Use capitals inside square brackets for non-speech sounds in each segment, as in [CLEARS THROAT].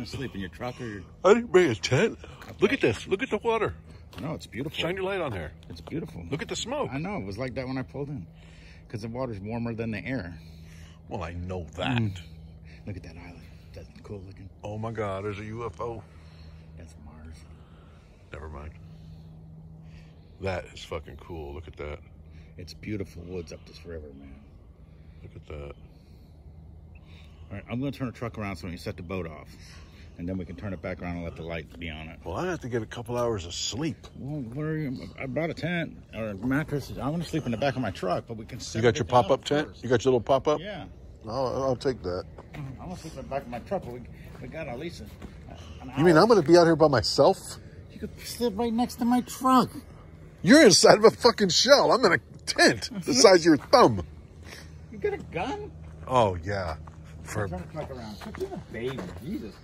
gonna sleep in your truck or your... I didn't bring a tent. Look at this. Look at the water. No, it's beautiful. Shine your light on there. It's beautiful. Look at the smoke. I know. It was like that when I pulled in. Because the water's warmer than the air. Well, I know that. Mm. Look at that island. That's cool looking. Oh my God, there's a UFO. That's Mars. Never mind. That is fucking cool. Look at that. It's beautiful woods up this river, man. Look at that. All right, I'm gonna turn the truck around so we can set the boat off. And then we can turn it back around and let the light be on it. Well, I have to get a couple hours of sleep. Well, where are you? I brought a tent or a mattress. I want to sleep in the back of my truck, but we can. You got your pop up tent? first. You got your little pop up? Yeah, I'll, I'll take that. I want to sleep in the back of my truck, but we, we got at least You mean. I'm going to be out here by myself? You could sleep right next to my truck. You're inside of a fucking shell. I'm in a tent [LAUGHS] the size of your thumb. You got a gun? Oh, yeah. For Turn the truck around. You're a baby. Jesus.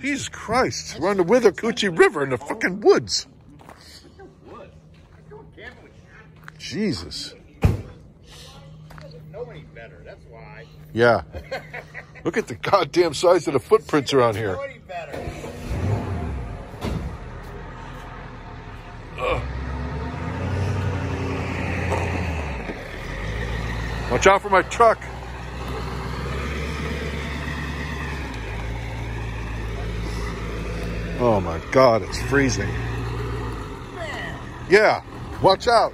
Jesus Christ. We're on the Withlacoochee River in the fucking woods. Jesus. Yeah. Look at the goddamn size of the footprints around here. Watch out for my truck. Oh my God, it's freezing. Yeah, watch out.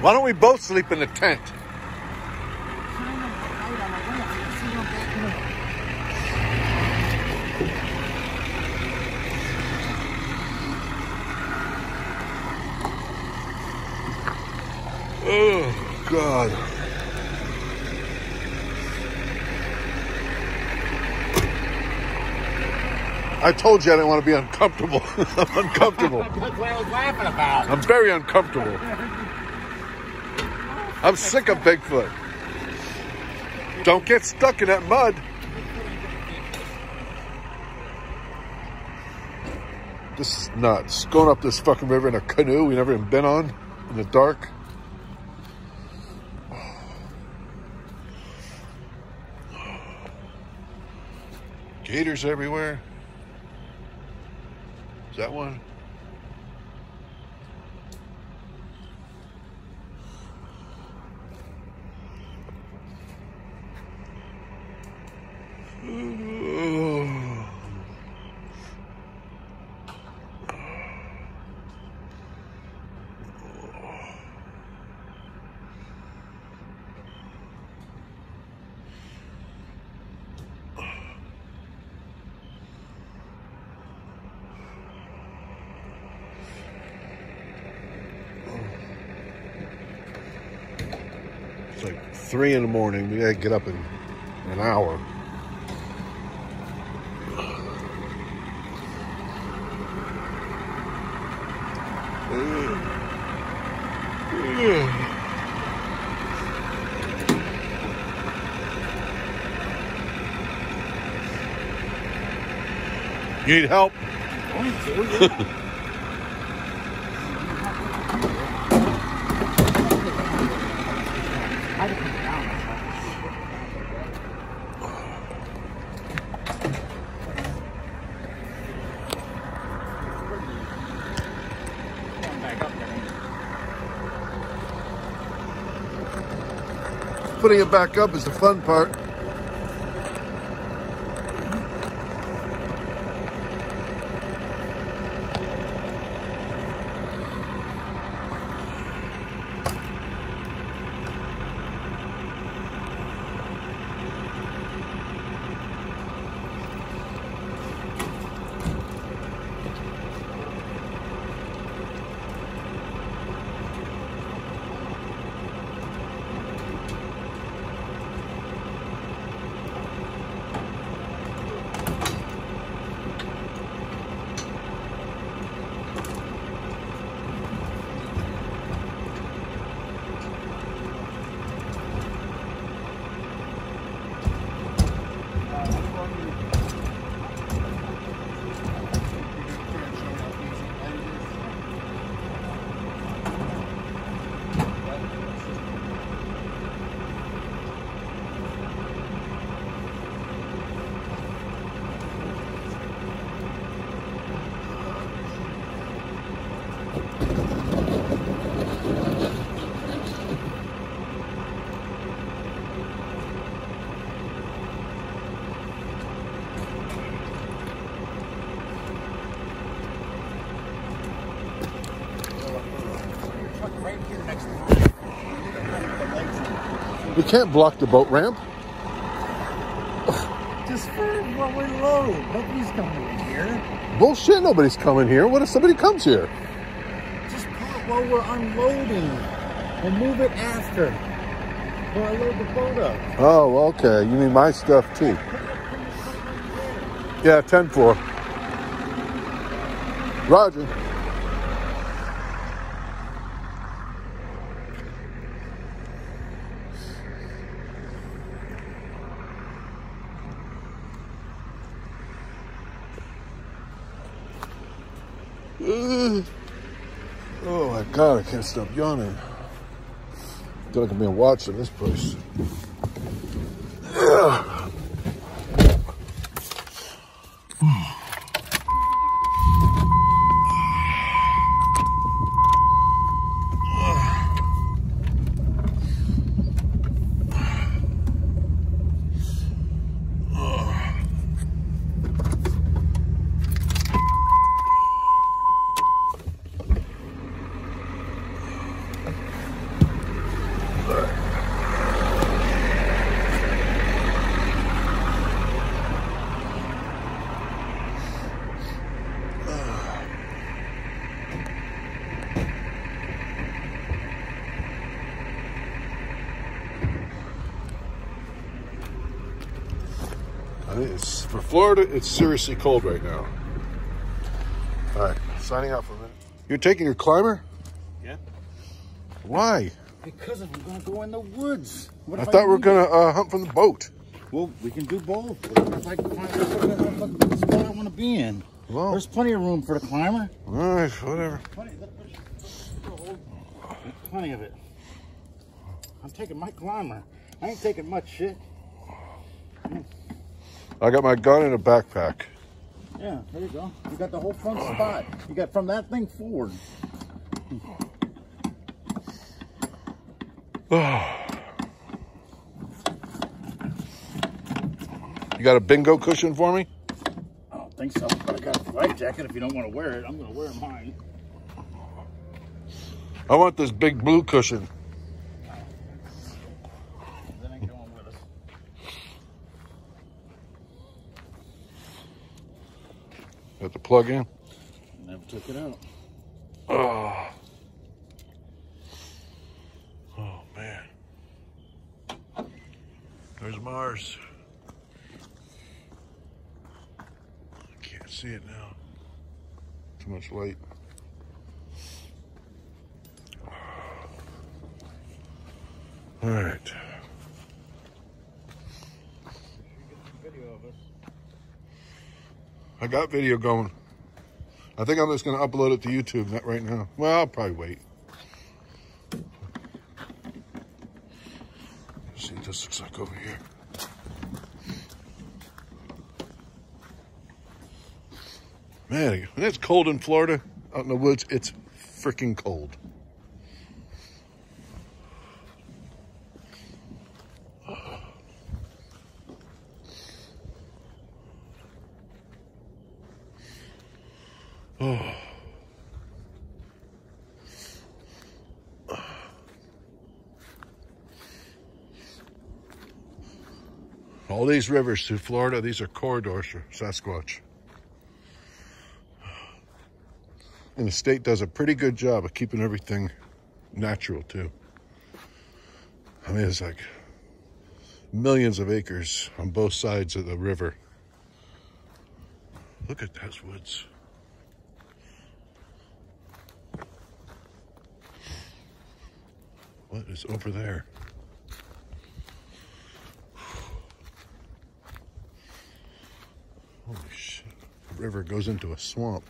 Why don't we both sleep in the tent? I told you I didn't want to be uncomfortable. [LAUGHS] I'm uncomfortable. That's what I was laughing about. I'm very uncomfortable. I'm sick of Bigfoot. Don't get stuck in that mud. This is nuts. Going up this fucking river in a canoe we never even been on in the dark. [SIGHS] Gators everywhere. That one? It's like three in the morning. We gotta get up in an hour. You need help? [LAUGHS] it back up is the fun part. on can't block the boat ramp. Just for what we load. Nobody's coming in here. Bullshit, nobody's coming here. What if somebody comes here? Just pull it while we're unloading. We'll move it after. While I load the boat up. Oh, okay. You mean my stuff too? Yeah, 10 4. Roger. Ugh. Oh my god, I can't stop yawning. I feel like I'm being watched in this place. Ugh. I think It's, for Florida, it's seriously cold right now. All right, signing out for a minute. You're taking your climber? Yeah. Why? Because I'm gonna go in the woods. What I thought we were gonna uh, hunt from the boat. Well, we can do both. If I can find a spot I want to be in. Well, There's plenty of room for the climber. all right, whatever. Plenty, plenty of it. I'm taking my climber. I ain't taking much shit. I got my gun in a backpack. Yeah, there you go. You got the whole front spot. You got from that thing forward. [SIGHS] You got a bingo cushion for me? I don't think so, but I got a life jacket if you don't want to wear it. I'm going to wear mine. I want this big blue cushion. That ain't going with us. Got the plug in. Never took it out. Oh. Oh man. There's Mars. I Can't see it now. Too much light. All right. Video of us. I got video going. I think I'm just going to upload it to YouTube not right now. Well, I'll probably wait. see what this looks like over here. Man, it's cold in Florida, out in the woods, it's freaking cold. These rivers to Florida, these are corridors for Sasquatch. And the state does a pretty good job of keeping everything natural too. I mean, it's like millions of acres on both sides of the river. Look at those woods. What is over there? Holy shit. The river goes into a swamp.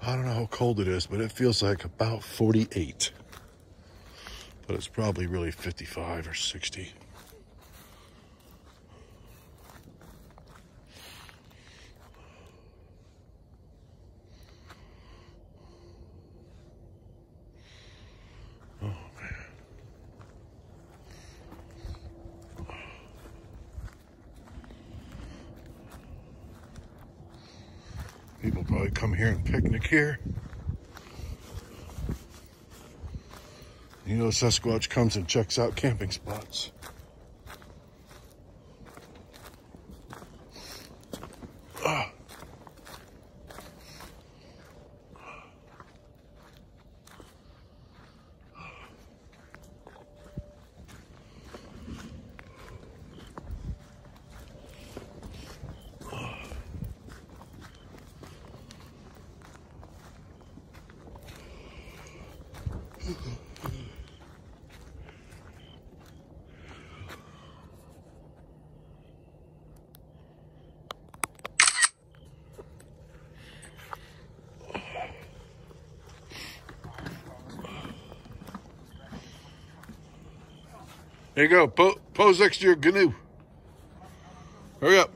I don't know how cold it is, but it feels like about 48. But it's probably really 55 or 60. Oh, man. People probably come here and picnic here. You know, Sasquatch comes and checks out camping spots. There you go. Po- pose next to your GNU. Hurry up.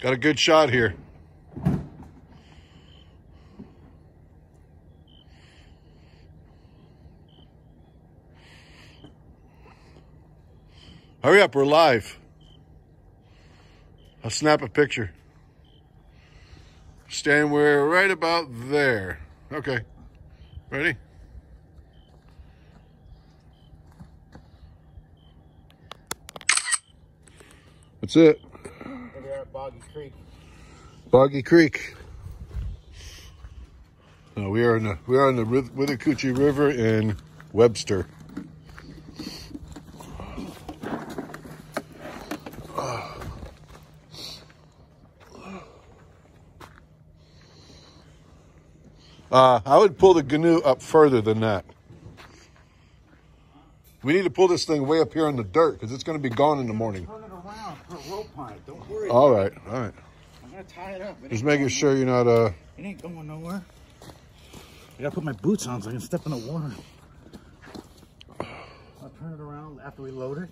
Got a good shot here. Hurry up, we're live. I'll snap a picture. Stand where right about there. Okay. Ready? That's it. We're at Boggy Creek. Boggy Creek. No, we are in the we are in the Withlacoochee River in Webster. Uh, I would pull the canoe up further than that. We need to pull this thing way up here in the dirt because it's going to be gone in the morning. Turn it around. Put a rope on it. Don't worry. All right, all right. I'm gonna tie it up. It Just making sure you're not uh. It ain't going nowhere. I gotta put my boots on so I can step in the water. I'll turn it around after we load it.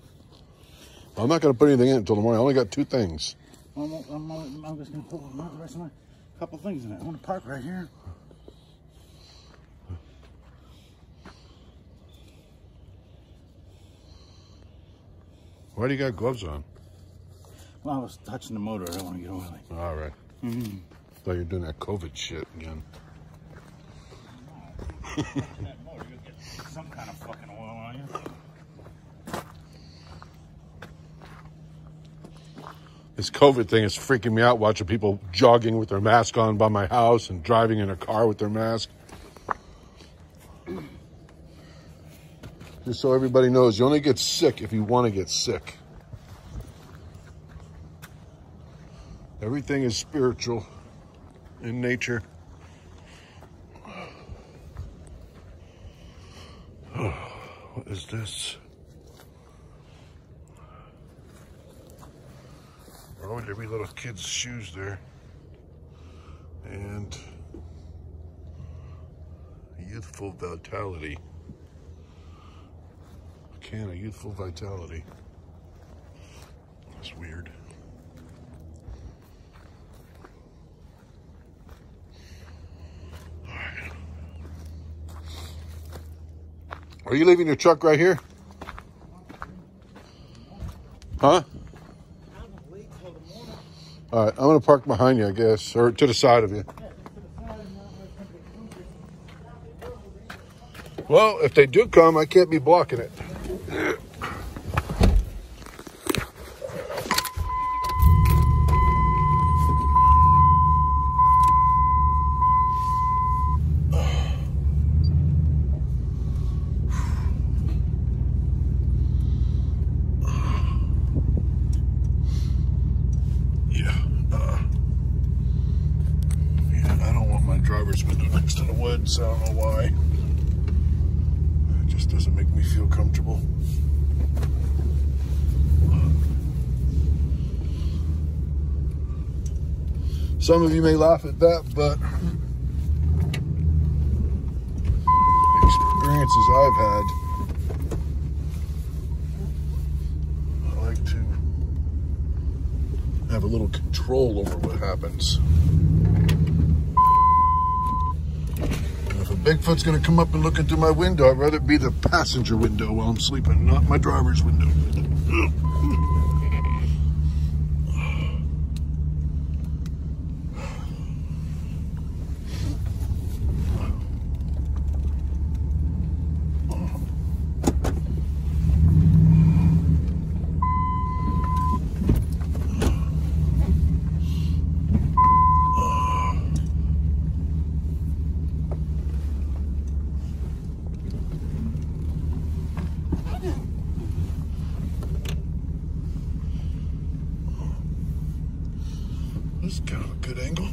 I'm not going to put anything in until the morning. I only got two things. I'm, I'm, I'm, just gonna put the rest of my couple things in it. I want to park right here. Why do you got gloves on? Well, I was touching the motor. I don't want to get oily. All right. Mm-hmm. Thought you were doing that COVID shit again. That motor, you'll get some kind of fucking oil on you. This COVID thing is freaking me out watching people jogging with their mask on by my house and driving in a car with their mask. Just so everybody knows, you only get sick if you want to get sick. Everything is spiritual in nature. [SIGHS] what is this? Oh, every little kid's shoes there. And youthful vitality. Can of youthful vitality. That's weird. Are you leaving your truck right here? Huh? All right, I'm gonna park behind you, I guess, or to the side of you. Well, if they do come, I can't be blocking it. Yeah. Uh, yeah, I don't want my driver's window next to the woods. I don't know why. It just doesn't make me feel comfortable. Some of you may laugh at that, but experiences I've had, I like to have a little control over what happens. And if a Bigfoot's gonna come up and look into my window, I'd rather be the passenger window while I'm sleeping, not my driver's window. This is kind of a good angle.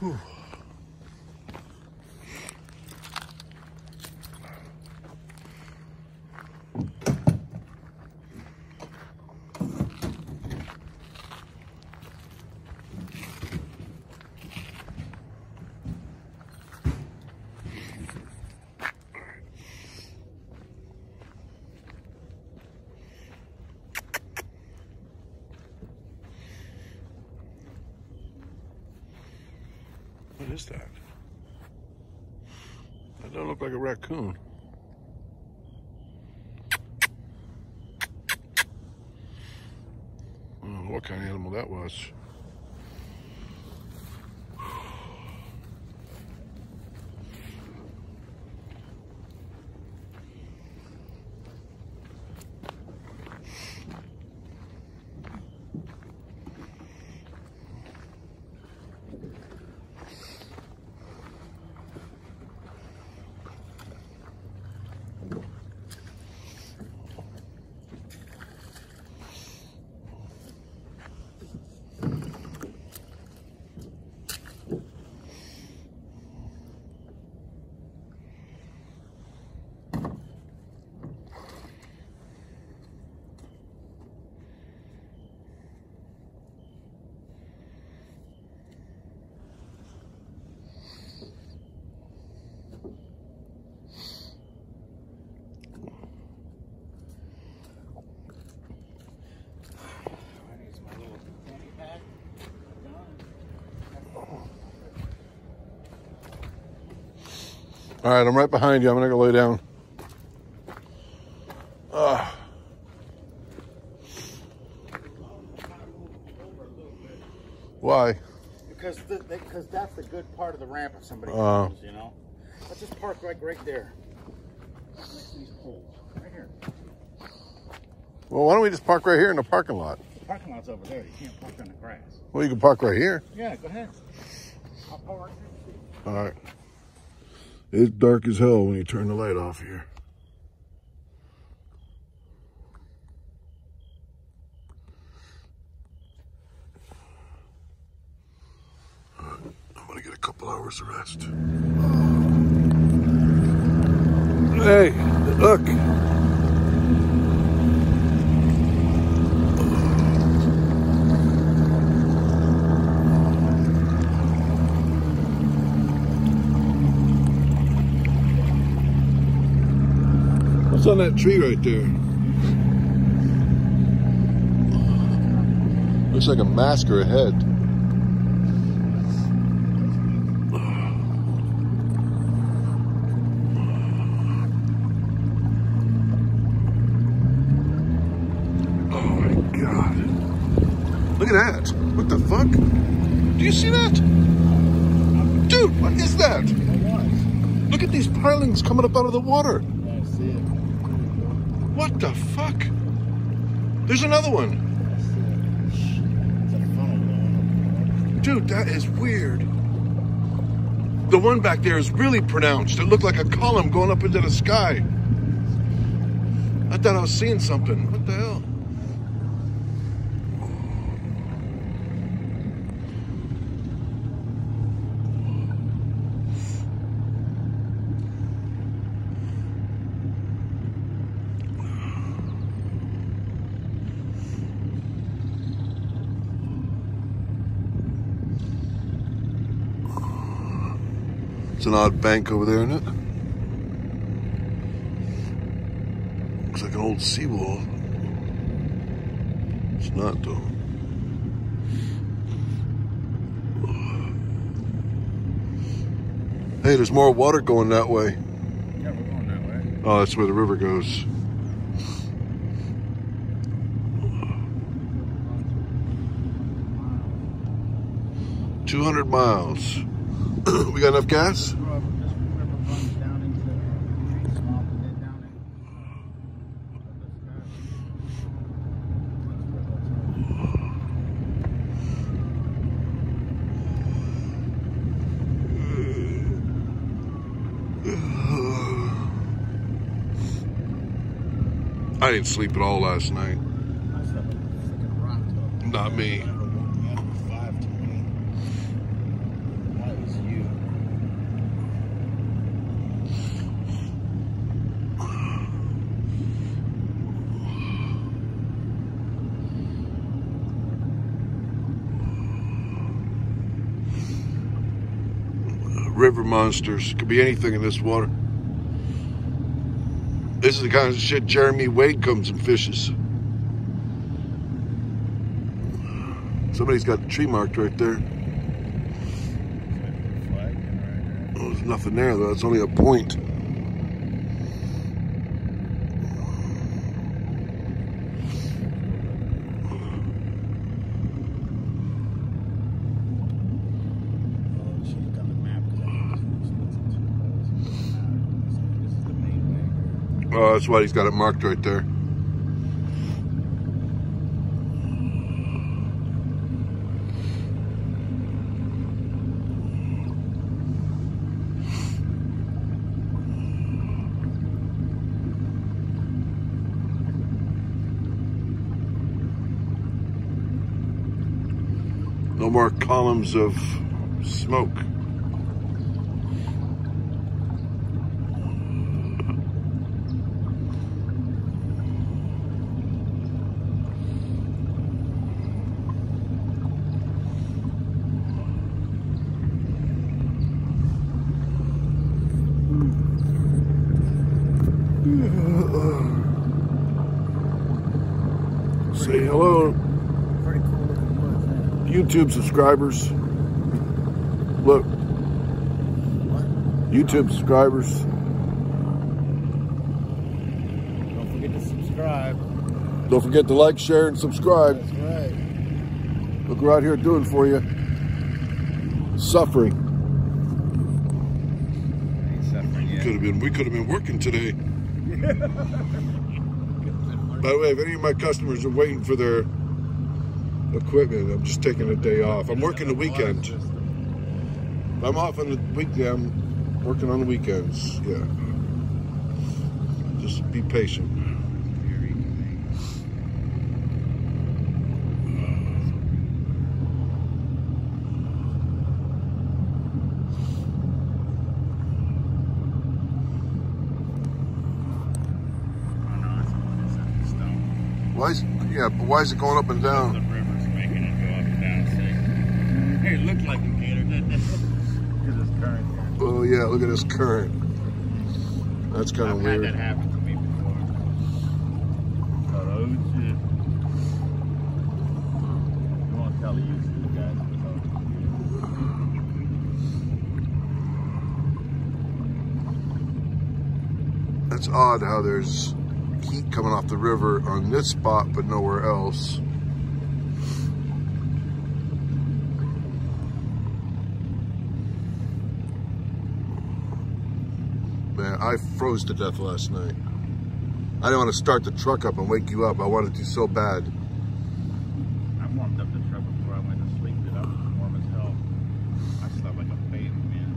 Whew. What is that? That don't look All right, I'm right behind you. I'm gonna go lay down. Ah. Why? Because the, because that's the good part of the ramp if somebody Oh. comes, you know. Let's just park right right there. These poles. Right here. Well, why don't we just park right here in the parking lot? The parking lot's over there. You can't park on the grass. Well, you can park right here. Yeah, go ahead. I'll park right there. All right. It's dark as hell when you turn the light off here. Right, I'm gonna get a couple hours of rest. Hey, look. What's on that tree right there? Looks like a mask or a head. Oh my god. Look at that. What the fuck? Do you see that? Dude, what is that? Look at these pilings coming up out of the water. I see it. What the fuck? There's another one. Dude, that is weird. The one back there is really pronounced. It looked like a column going up into the sky. I thought I was seeing something. What the hell? It's an odd bank over there, isn't it? Looks like an old seawall. It's not though. Hey, there's more water going that way. Yeah, we're going that way. Oh, that's where the river goes. Two hundred miles. [CLEARS THROAT] we got enough gas? This river runs down into the swamp and then down I didn't sleep at all last night. Not me. Never woke me up at 5:20. That was you. River monsters. Could be anything in this water. This is the kind of shit Jeremy Wade comes and fishes. Somebody's got the tree marked right there. Flag right there. Oh, there's nothing there though. It's only a point. Oh, we should have done the map because I think this one splits into two holes. This is the main way here. Oh, that's why he's got it marked right there. No more columns of smoke. Say hello, Pretty cool looking woods, YouTube subscribers. Look, What? YouTube subscribers. Don't forget to subscribe. Don't forget to like, share, and subscribe. That's right. Look out here doing for you. Suffering. Suffering. Could have been. We could have been working today. [LAUGHS] By the way, if any of my customers are waiting for their equipment, I'm just taking a day off. I'm working the weekend. I'm off on the weekend. I'm working on the weekends. Yeah. Just be patient. Why is yeah? But why is it going up and down? river's making it go up and down. See? It looked like a gator, didn't it? Because it's current here. Oh yeah, look at this current. That's kind I've of had weird. that happen to me before. Oh shit. You won't tell the YouTube guys, That's odd how there's heat coming off the river on this spot, but nowhere else. Man, I froze to death last night. I didn't want to start the truck up and wake you up. I wanted to so bad. I warmed up the truck before I went to sleep. It up was warm as hell. I slept like a baby, man.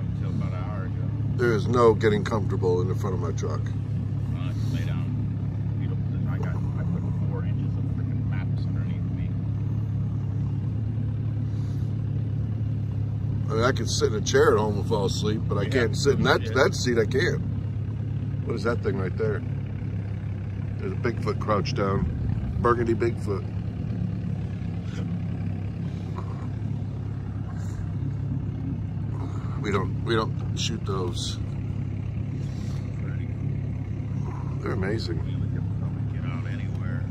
Until about an hour ago. There is no getting comfortable in the front of my truck. I had to lay down, fetal position. I got, I put four inches of freaking maps underneath me. I could sit in a chair at home and fall asleep, but I Yeah, can't sit in that yeah. that seat. I can't. What is that thing right there? There's a Bigfoot crouched down. Burgundy Bigfoot. We don't we don't shoot those. They're amazing. cool. We could probably get out anywhere.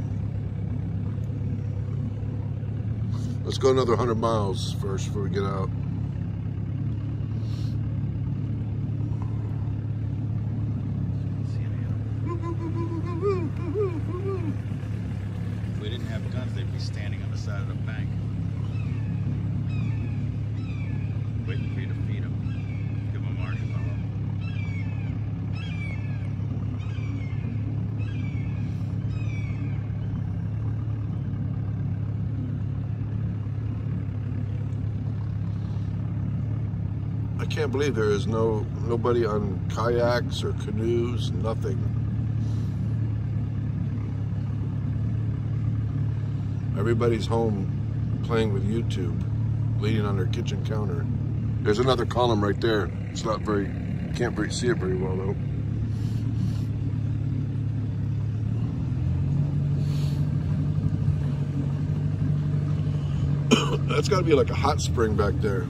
Let's go another 100 miles first before we get out. See any of them. If we didn't have guns, they'd be standing on the side of the bank. Waiting for you to feed them. Give them a marshmallow. I can't believe there is no nobody on kayaks or canoes, nothing. Everybody's home playing with YouTube, leaning on their kitchen counter. There's another column right there. It's not very, can't very, see it very well though. [COUGHS] That's got to be like a hot spring back there.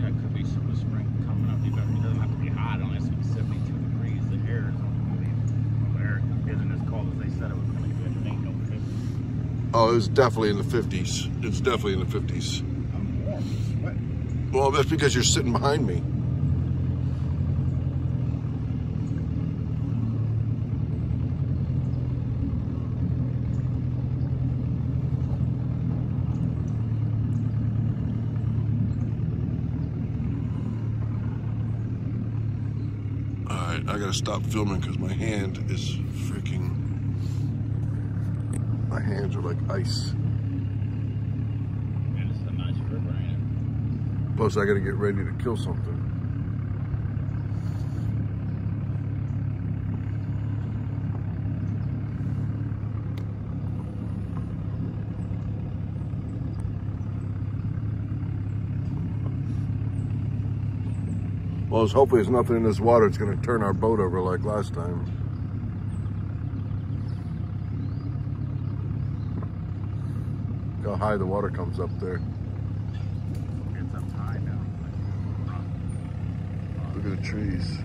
Yeah, it could be some of the spring coming up. You better- It doesn't have to be hot unless it's 72 degrees. The air is only, well, the air isn't as cold as they said it was going to be. It ain't no 50. Oh, it was definitely in the 50s. It's definitely in the 50s. I'm warm. I'm sweating. Well, that's because you're sitting behind me. All right, I gotta stop filming because my hand is freaking. My hands are like ice. And it's a nice river, ain't Plus, I gotta get ready to kill something. Well, hopefully there's nothing in this water that's gonna turn our boat over like last time. How high the water comes up there. It's up high now. Look at the trees. It's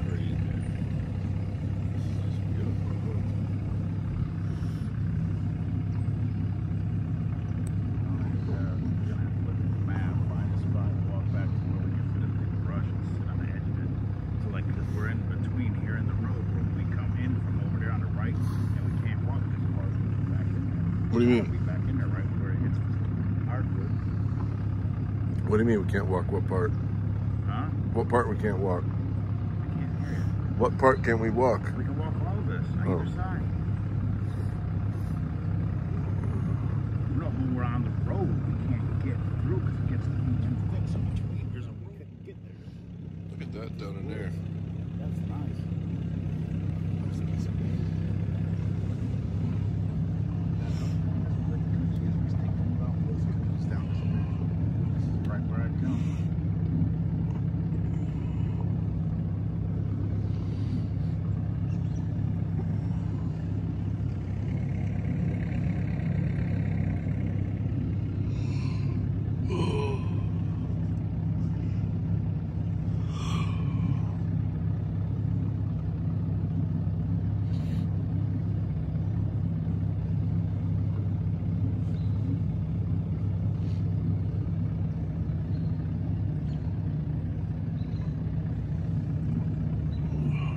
beautiful. We're in between here and the road where we come in from over there on the right, and we can't walk because the cars will be back in there. What do you mean? We'll be back in there right where it hits hardwood. What do you mean we can't walk? What part? Huh? What part we can't walk? I can't hear you. What part can't we walk? We can walk all of this on Oh. either side. No, when we're on the road, we can't get through because it gets to be too thick. So between here's a we couldn't get there. Look at that down in there. That's nice. Right where I come.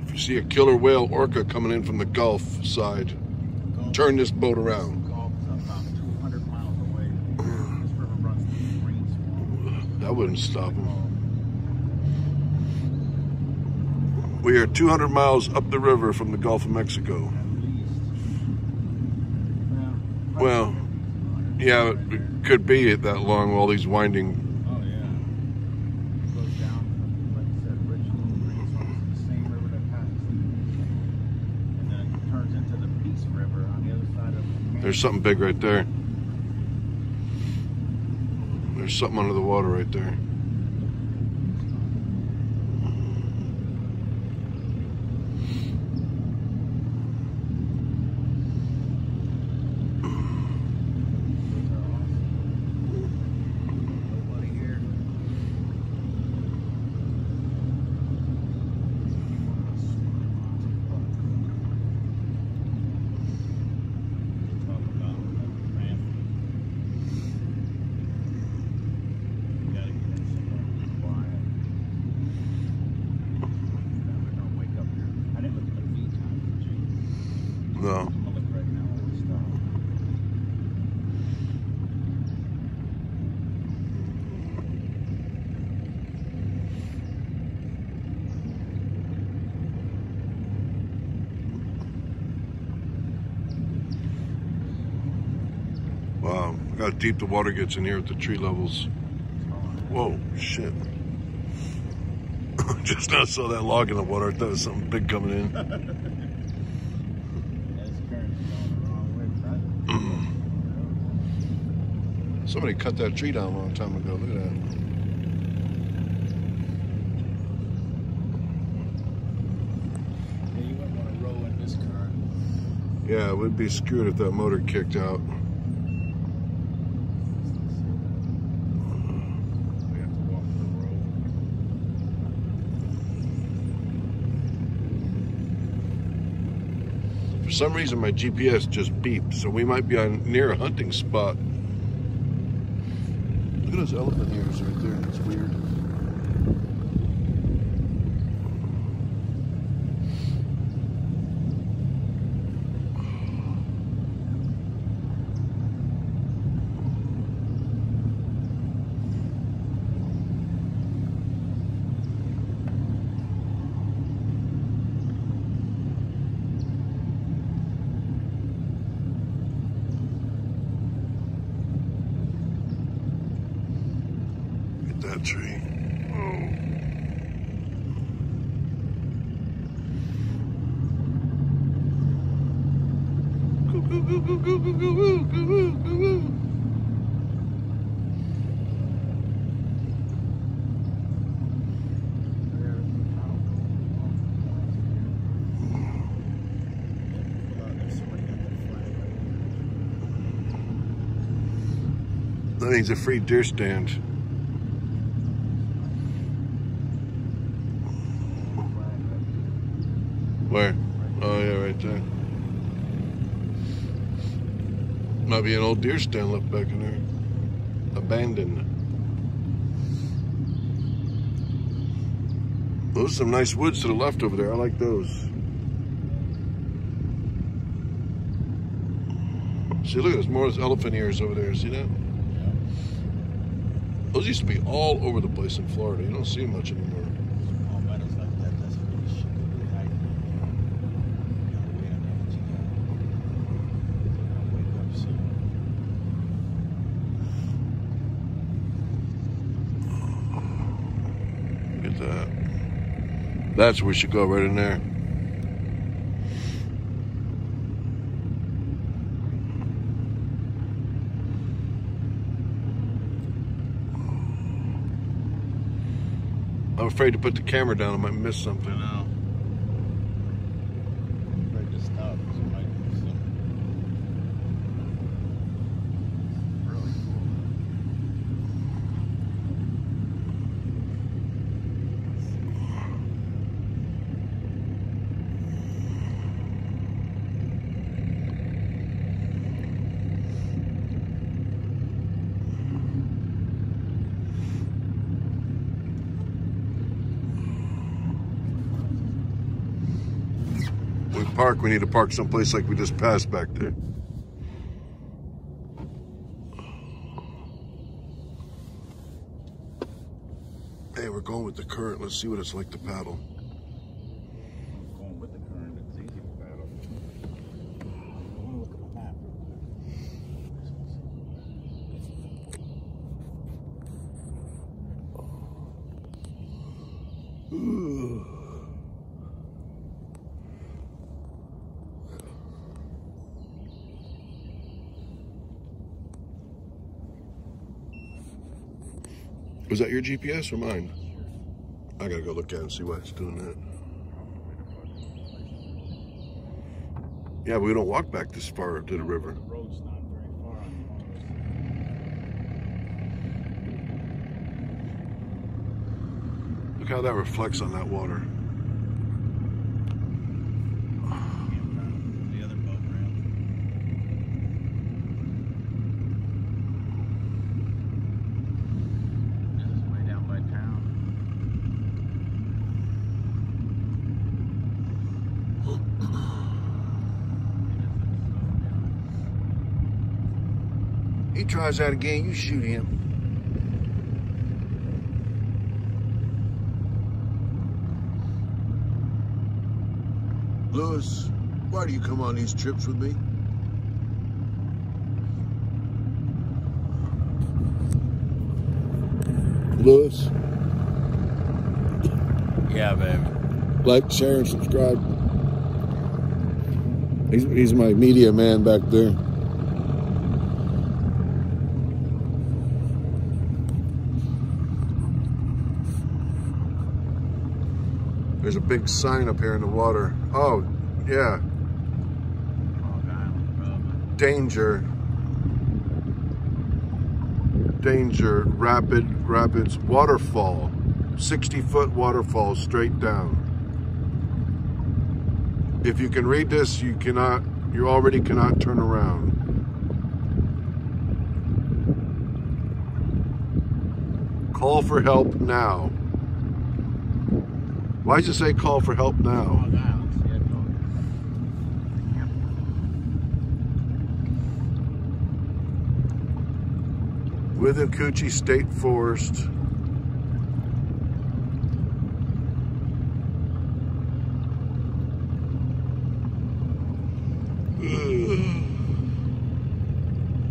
If you see a killer whale orca coming in from the Gulf side, turn this boat around. Gulf is about 200 miles away. This river runs through green swamp. That wouldn't stop them. We are 200 miles up the river from the Gulf of Mexico. Well, yeah, it could be that long, all these winding. Oh yeah. It goes down, like I said, Richland, Green Swamp, it's the same river that passes through. And then it turns into the Peace River on the other side of There's something big right there. There's something under the water right there. Nobody here. Talk about No. I'm gonna look right now at this stuff. Wow. Look how deep the water gets in here at the tree levels. Whoa, shit. [COUGHS] Just now saw that log in the water. I thought it was something big coming in. Yeah, this current's going the wrong way, right? Somebody cut that tree down a long time ago. Look at that. Yeah, you wouldn't want to row in this current. Yeah, we'd be screwed if that motor kicked out. We have to walk the road. For some reason, my GPS just beeped, so we might be on near a hunting spot. Look at those elephant ears right there. It's weird. A free deer stand. Where? Oh yeah, right there. Might be an old deer stand left back in there. Abandoned. Those are some nice woods to the left over there. I like those. See, look, there's more elephant ears over there. See that? Those used to be all over the place in Florida. You don't see them much anymore. Look at that. That's where we should go, right in there. Afraid to put the camera down. I might miss something. know. Afraid to stop, 'cause it might be some really cool. We park. We need to park someplace like we just passed back there. Hey, we're going with the current. Let's see what it's like to paddle. Going with the current, it's easy to paddle. I wanna look at the map real quick. Was that your GPS or mine? I gotta go look at it and see why it's doing that. Yeah, but we don't walk back this far to the river. Look how that reflects on that water. the other boat ramp. This is way down by town. He tries that again, you shoot him. Lewis, why do you come on these trips with me? Lewis, Yeah, babe. like, share, and subscribe. He's, he's my media man back there. There's a big sign up here in the water. Oh, yeah. Danger. Danger. Rapid, rapids, waterfall. 60 foot waterfall straight down. If you can read this, you cannot, you already cannot turn around. Call for help now. Why'd you say call for help now? With Withlacoochee State Forest. [SIGHS]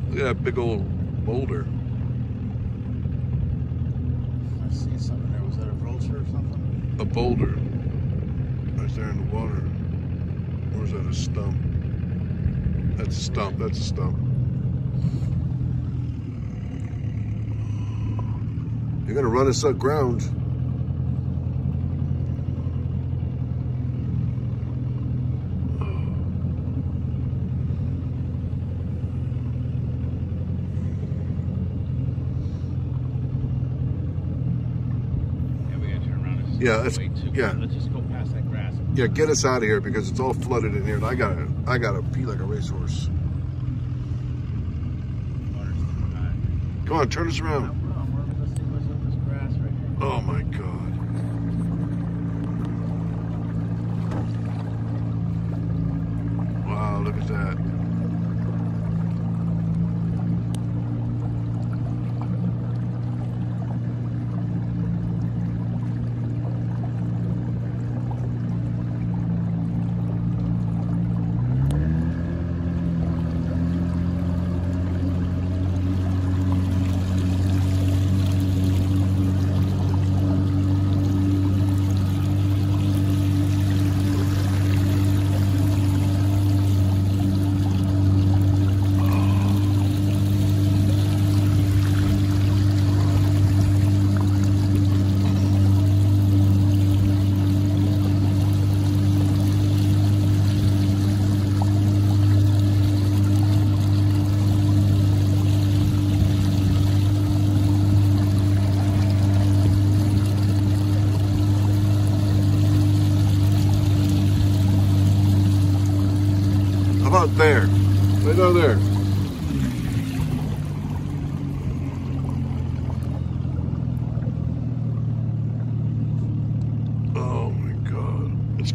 Look at that big old boulder. I see something there. Was that a vulture or something? A boulder. Right there in the water. Or is that a stump? That's a stump. That's a stump. You're gonna run. Yeah, we gotta turn around. Yeah, let's- yeah. Let's just go past that grass. Yeah, get us out of here because it's all flooded in here, and I gotta, I gotta pee like a racehorse. Water's too high. Come on, turn us around. problem. We're just gonna listen to this grass right here. Oh my god.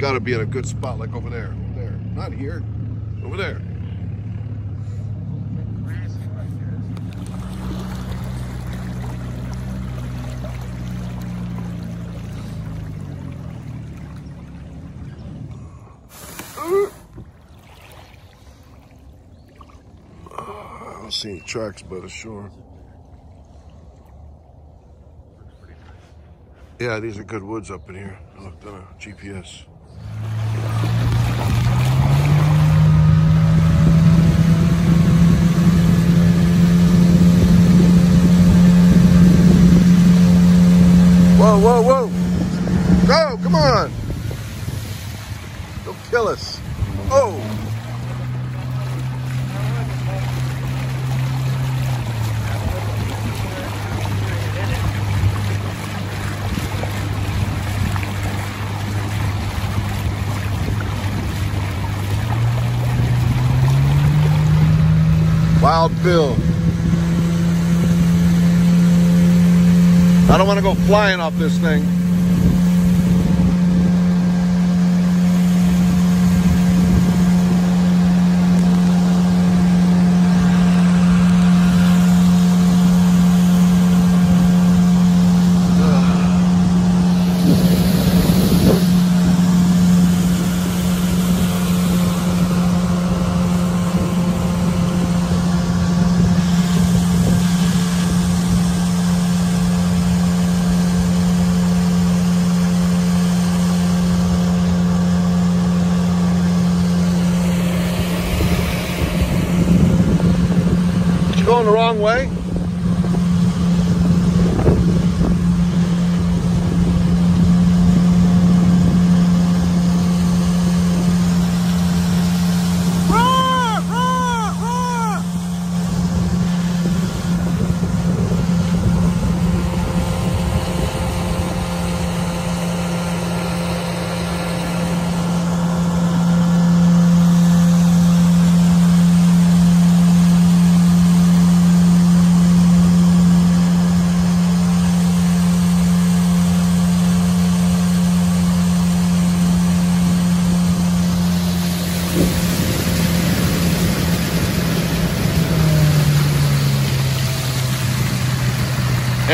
God. Gotta be in a good spot, like over there. Over there. Not here. Over there. I don't see any tracks by the shore. Yeah, these are good woods up in here. I looked on a GPS. Whoa, whoa, whoa! Go, come on! Don't kill us. Oh! Wild Bill. I don't want to go flying off this thing. going the wrong way?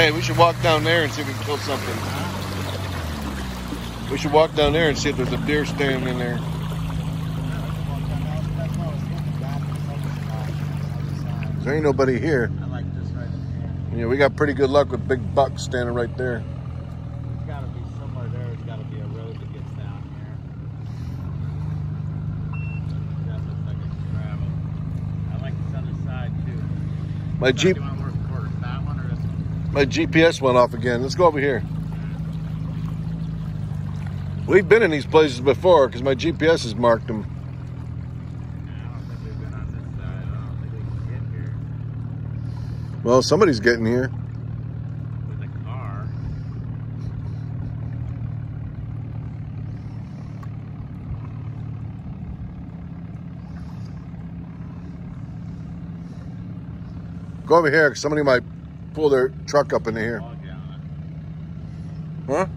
Hey, we should walk down there and see if we can kill something. We should walk down there and see if there's a deer standing in there. There ain't nobody here. Like right here. Yeah, we got pretty good luck with big bucks standing right there. There's gotta be somewhere there, there's gotta be a road that gets down here. That looks like it's gravel. I like this other side too. My Jeep, you wanna work for that one or this one? My GPS went off again. Let's go over here. We've been in these places before because my GPS has marked them. Well, somebody's getting here. with a car. Go over here 'cause somebody might pull their truck up into here on. Huh?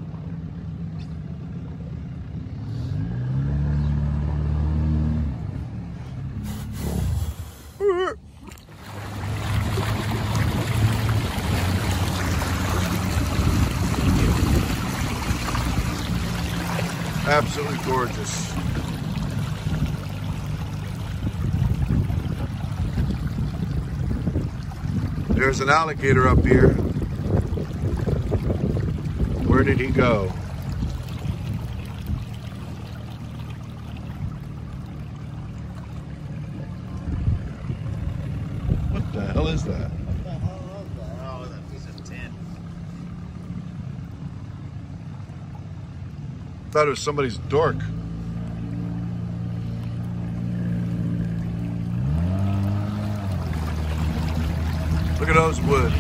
Absolutely gorgeous. There's an alligator up here. Where did he go? What the hell is that? What the hell was that? Oh, that piece of tin. Thought it was somebody's dork. Look at those woods.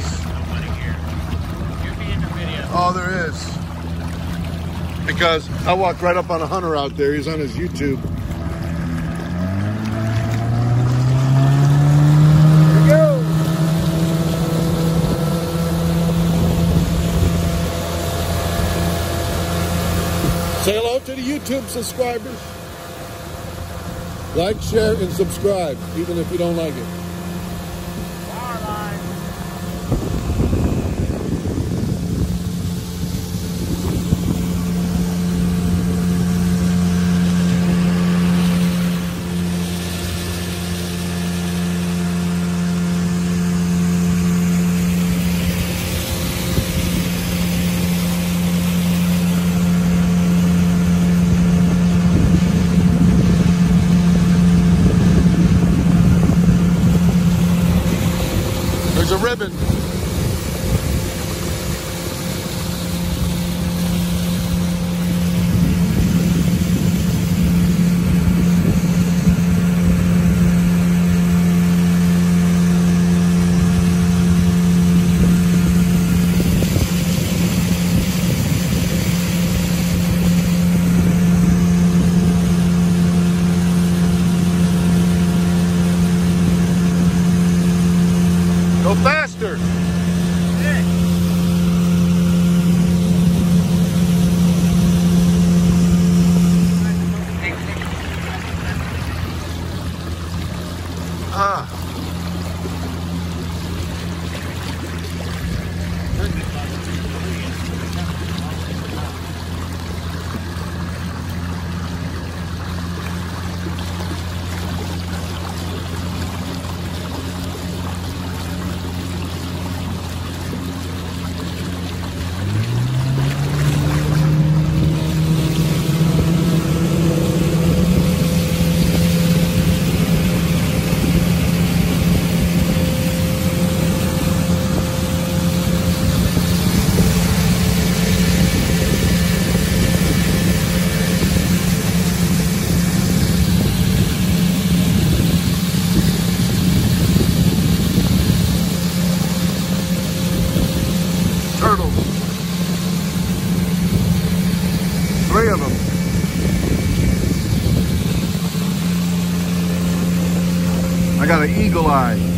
Oh, there is. Because I walked right up on a hunter out there. He's on his YouTube. Say hello to the YouTube subscribers. Like, share, and subscribe, even if you don't like it. Eagle eye.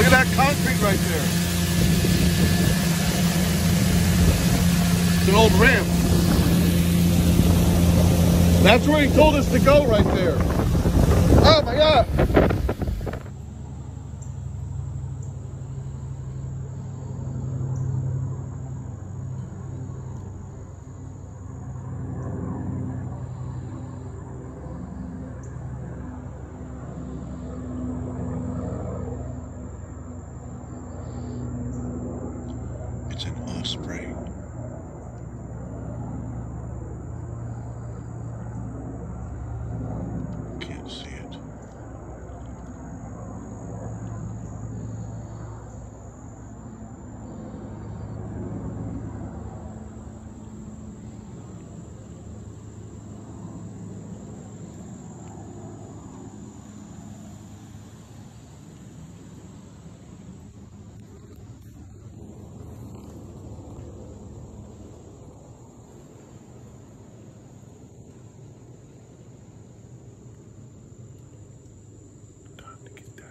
Look at that concrete right there. It's an old ramp. That's where he told us to go right there. Oh my God. It's an osprey. Can't see it. Time to get down.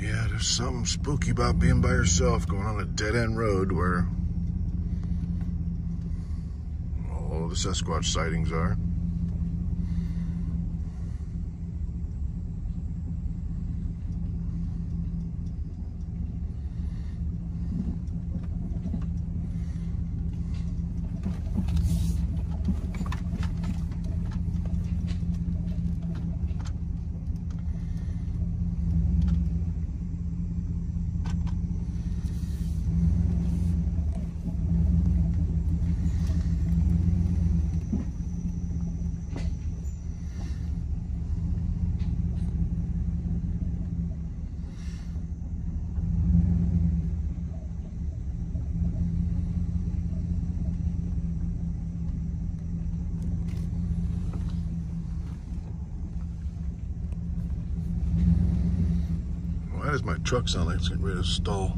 Yeah, there's something spooky about being by yourself going on a dead end road where all the Sasquatch sightings are. Truck sound like it's getting ready to stall?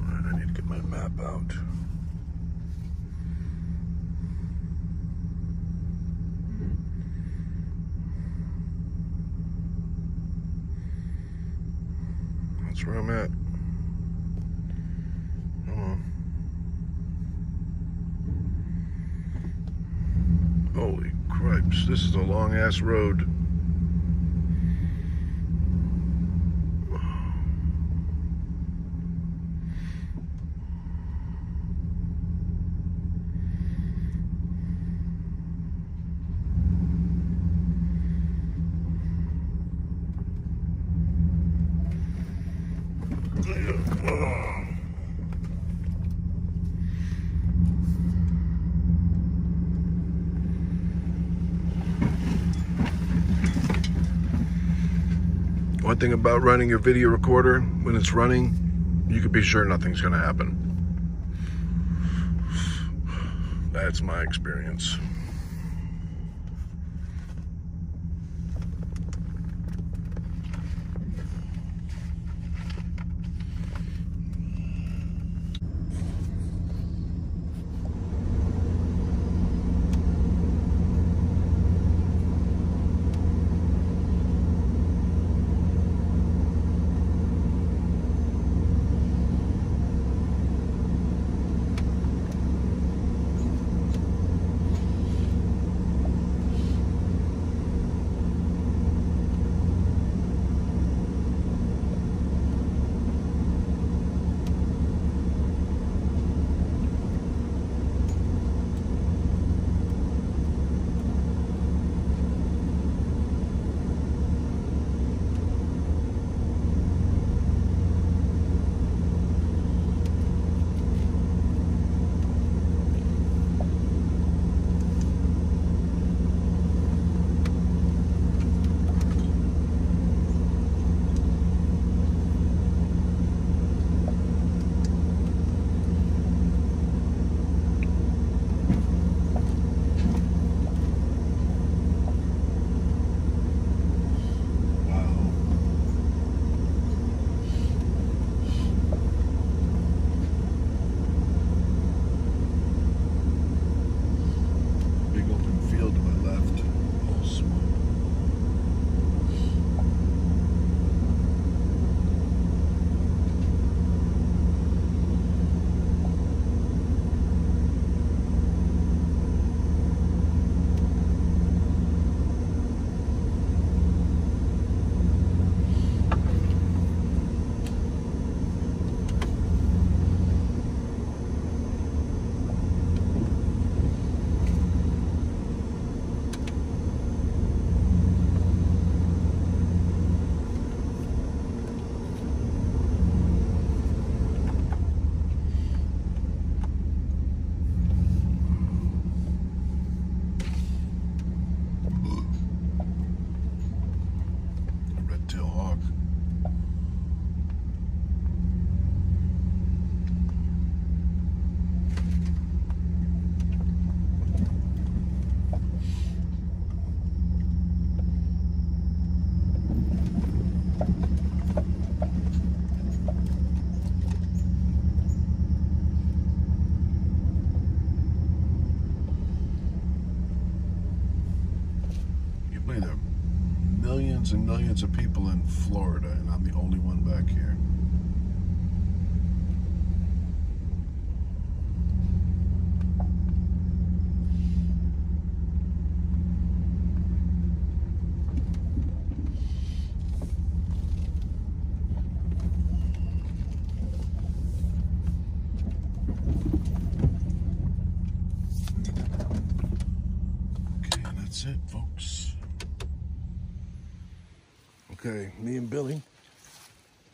Alright, I need to get my map out. That's where I'm at. Holy cripes, this is a long ass road. Thing about running your video recorder, when it's running, you can be sure nothing's going to happen. That's my experience. Millions of people in Florida, and I'm the only one back here. Okay, and that's it, folks. Okay, me and Billy,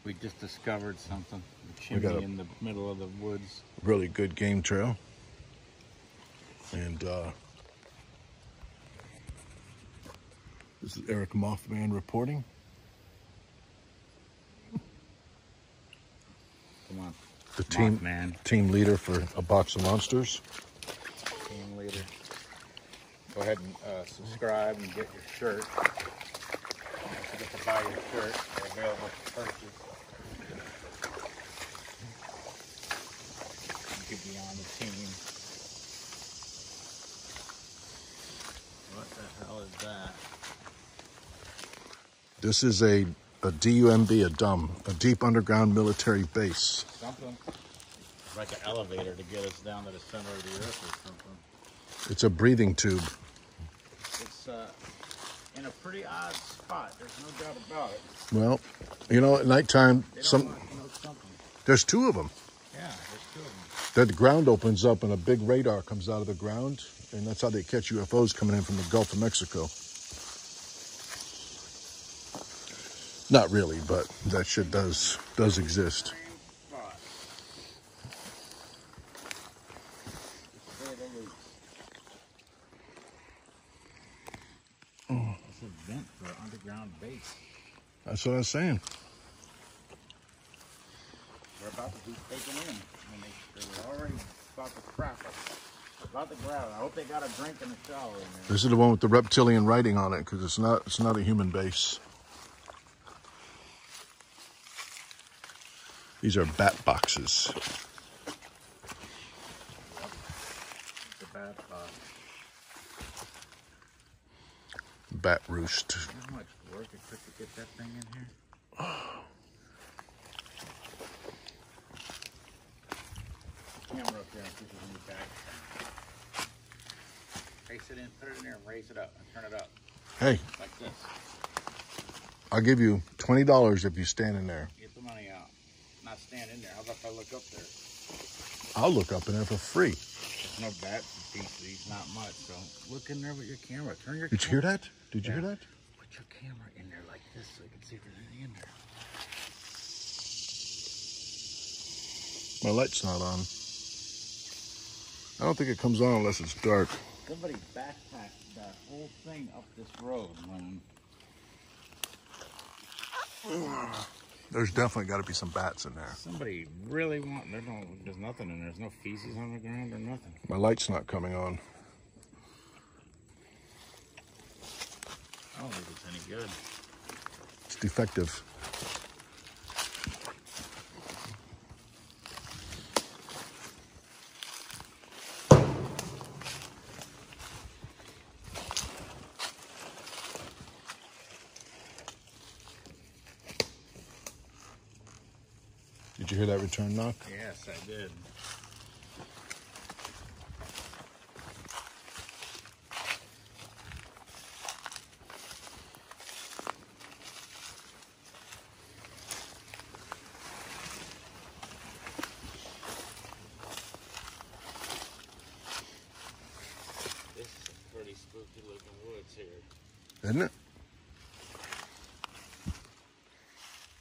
We just discovered something. A We got a- in the middle of the woods. really good game trail. And uh, this is Eric Mothman reporting. Come on. The team Mothman. team leader for a box of monsters. Team leader. Go ahead and uh, subscribe and get your shirt. Don't forget to buy your shirt. They're available for purchase. Could be on the team. What the hell is that? This is a, a DUMB, a DUM, a deep underground military base. Something. Like an elevator to get us down to the center of the earth or something. It's a breathing tube. It's uh, in a pretty odd spot. There's no doubt about it. Well, you know, at nighttime, some there's two of them. Yeah, there's two of them. That the ground opens up and a big radar comes out of the ground, and that's how they catch UFOs coming in from the Gulf of Mexico. Not really, but that shit does does exist. Same spot. To say the least. It's a vent for an underground base. That's what I was saying. They're about to be taken in. I mean, they, they already about to. About grab it. I hope they got a drink in the shower in there. This is the one with the reptilian writing on it because it's not it's not a human base. These are bat boxes. The bad spot. Bat roost. How much work it took to get that thing in here? [SIGHS] Camera up there and put it in the back. Face it in, put it in there and raise it up and turn it up Hey, like this. I'll give you twenty dollars if you stand in there. Get the money out. Not stand in there. How about if I look up there? I'll look up in there for free. There's no bat these not much. So look in there with your camera. Turn your Did you hear that? Did you hear that? Put your camera in there like this so you can see if there's anything in there. My light's not on. I don't think it comes on unless it's dark. Somebody backpacked that whole thing up this road when There's definitely got to be some bats in there. somebody really want there no there's nothing in there. There's no feces on the ground or nothing. My light's not coming on. I don't think it's any good. It's defective. Hear that return knock? Yes, I did. This is a pretty spooky looking woods here. Isn't it?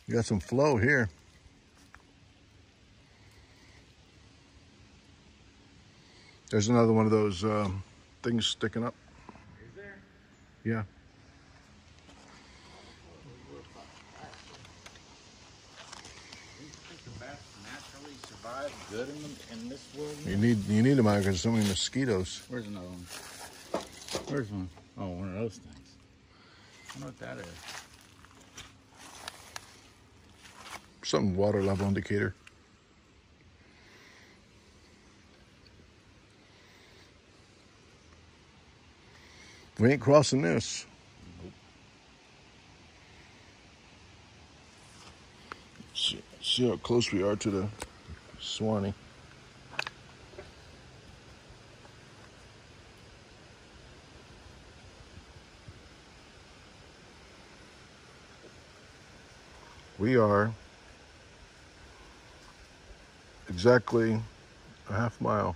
You got some flow here. There's another one of those um, things sticking up. Is there? Yeah. You think the bats naturally survive good in, the, in this world? You need you need them out because so many mosquitoes. Where's another one? Where's one? Oh, one of those things. I don't know what that is. Some water level indicator. We ain't crossing this. See, see how close we are to the Swanee. We are exactly a half mile.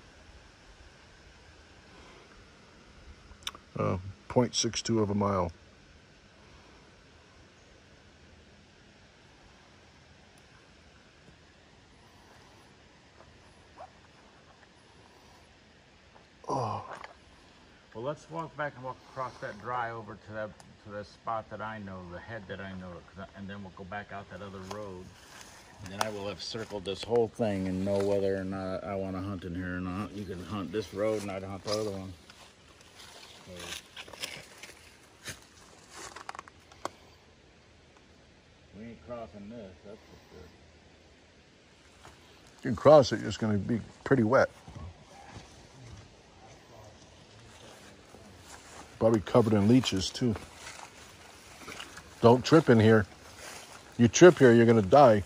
Uh, 0.62 of a mile. Oh. Well, let's walk back and walk across that dry over to that to the spot that I know, the head that I know, and then we'll go back out that other road. And then I will have circled this whole thing and know whether or not I want to hunt in here or not. You can hunt this road and I'd hunt the other one We ain't crossing this, that's for sure. You can cross it, it's going to be pretty wet. Probably covered in leeches too. Don't trip in here. You trip here, you're going to die.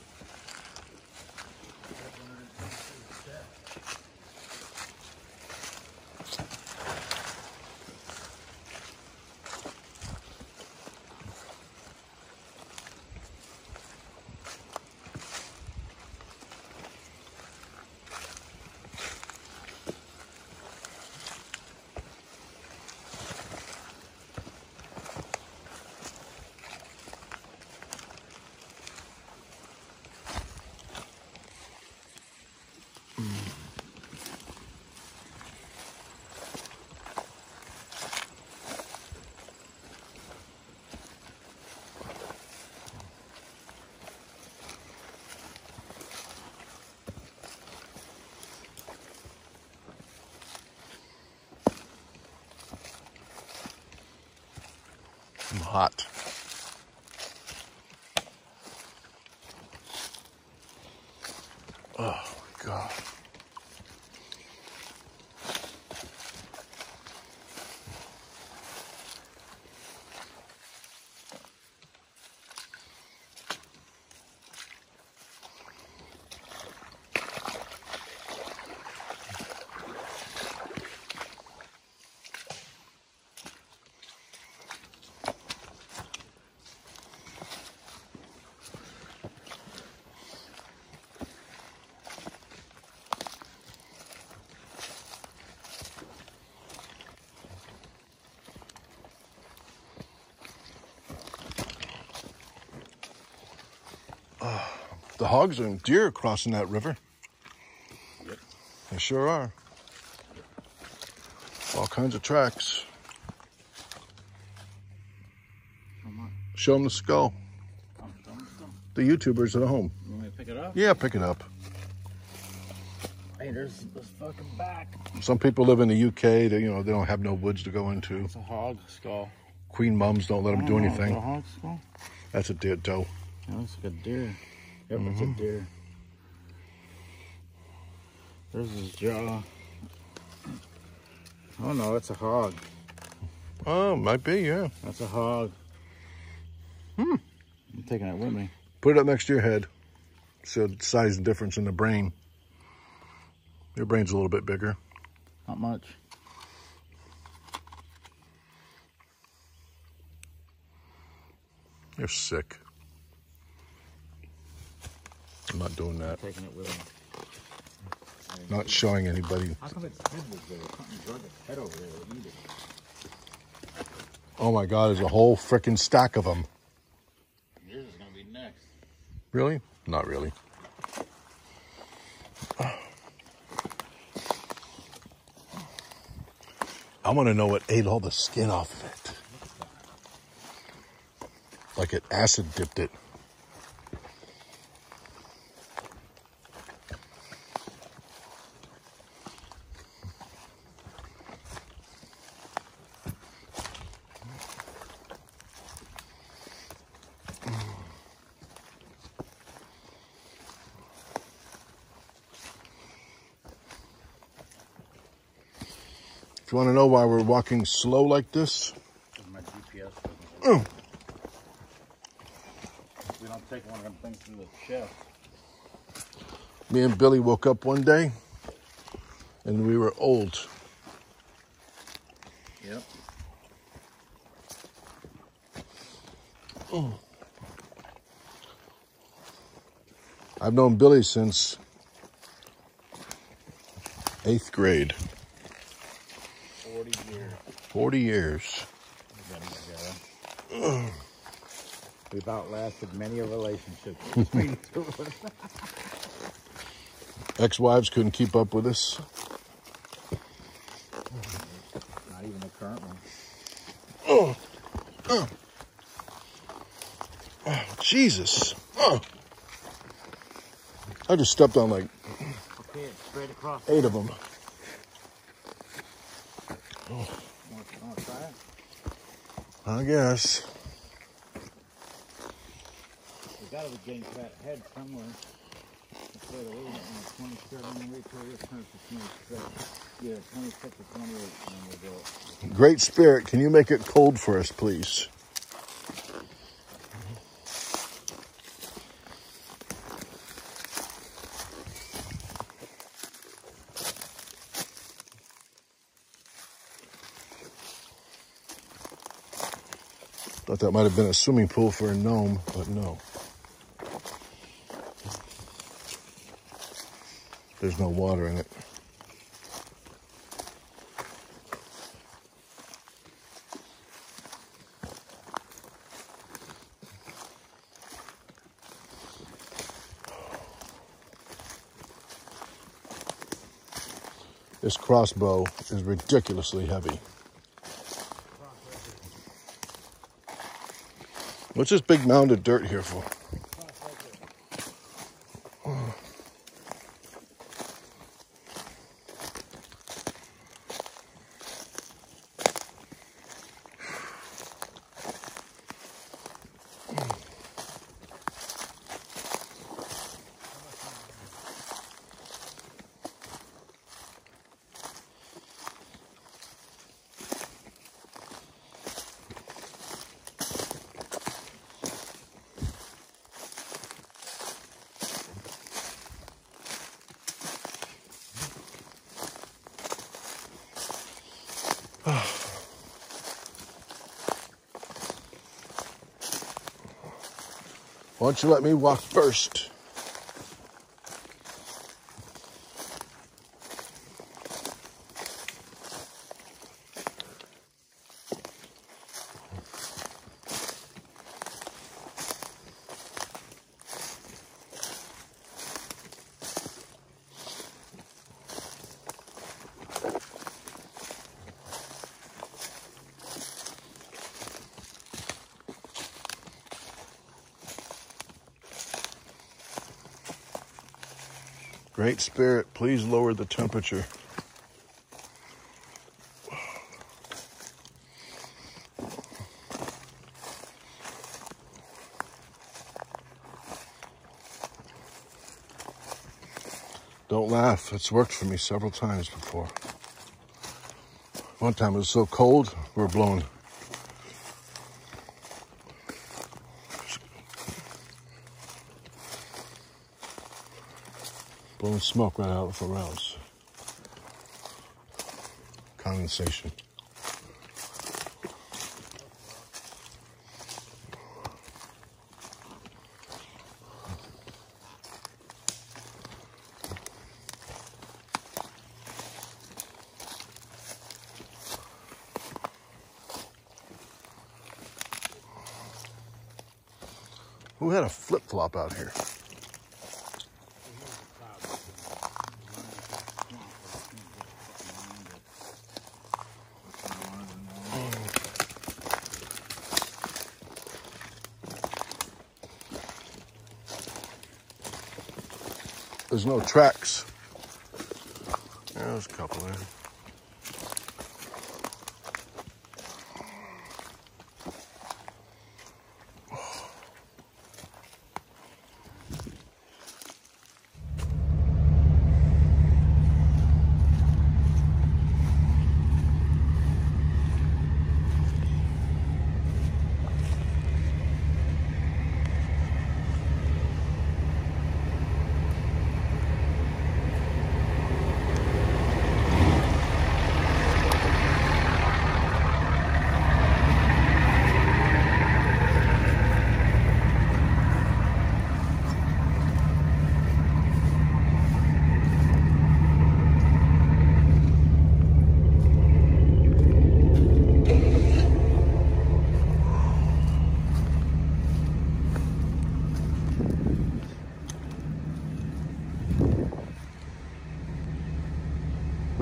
The hogs and deer crossing that river. Yep. They sure are. All kinds of tracks. Show them the skull. The YouTubers at home. You want me to pick it up? Yeah, pick it up. Hey, there's this fucking back. Some people live in the UK. They, you know, they don't have no woods to go into. It's a hog skull. Queen mums don't let them do Oh, it's a anything. hog skull? That's a deer doe. That looks like a deer. Yep, it's a deer. There's his jaw. Oh no, it's a hog. Oh, might be. Yeah. That's a hog. Hmm. I'm taking it with me. Put it up next to your head. So size difference in the brain. Your brain's a little bit bigger. Not much. You're sick. I'm not doing that. Taking it with me. Not showing anybody. How come its head was there? Something drug its head over there to eat it. Oh my God, there's a whole freaking stack of them. Yours is gonna be next. Really? Not really. I want to know what ate all the skin off of it. Like it acid dipped it. Know why we're walking slow like this, My GPS Oh. doesn't. We don't take one of them things through the chest. me and Billy woke up one day and we were old. Yep. I've known Billy since eighth grade, 40 years. 40 years. We've been together. We've outlasted many a relationship [LAUGHS] between two of us. Ex wives couldn't keep up with us. Not even the current one. Jesus. Oh. I just stepped on like Okay, straight across. eight of them. Want to, want to try it? I guess. We got to be getting to that head somewhere. That's where the way on the 23rd. I'm going to wait till this turns to 26. Yeah, 26 or 28, and then we'll go. Great Spirit, can you make it cold for us, please? That might have been a swimming pool for a gnome, but no. There's no water in it. This crossbow is ridiculously heavy. What's this big mound of dirt here for? Why don't you let me walk first? Great Spirit, please lower the temperature. Don't laugh. It's worked for me several times before. One time it was so cold, we were blowing blowing smoke right out of rounds. Condensation. Who had a flip flop out here? No tracks. There's a couple there.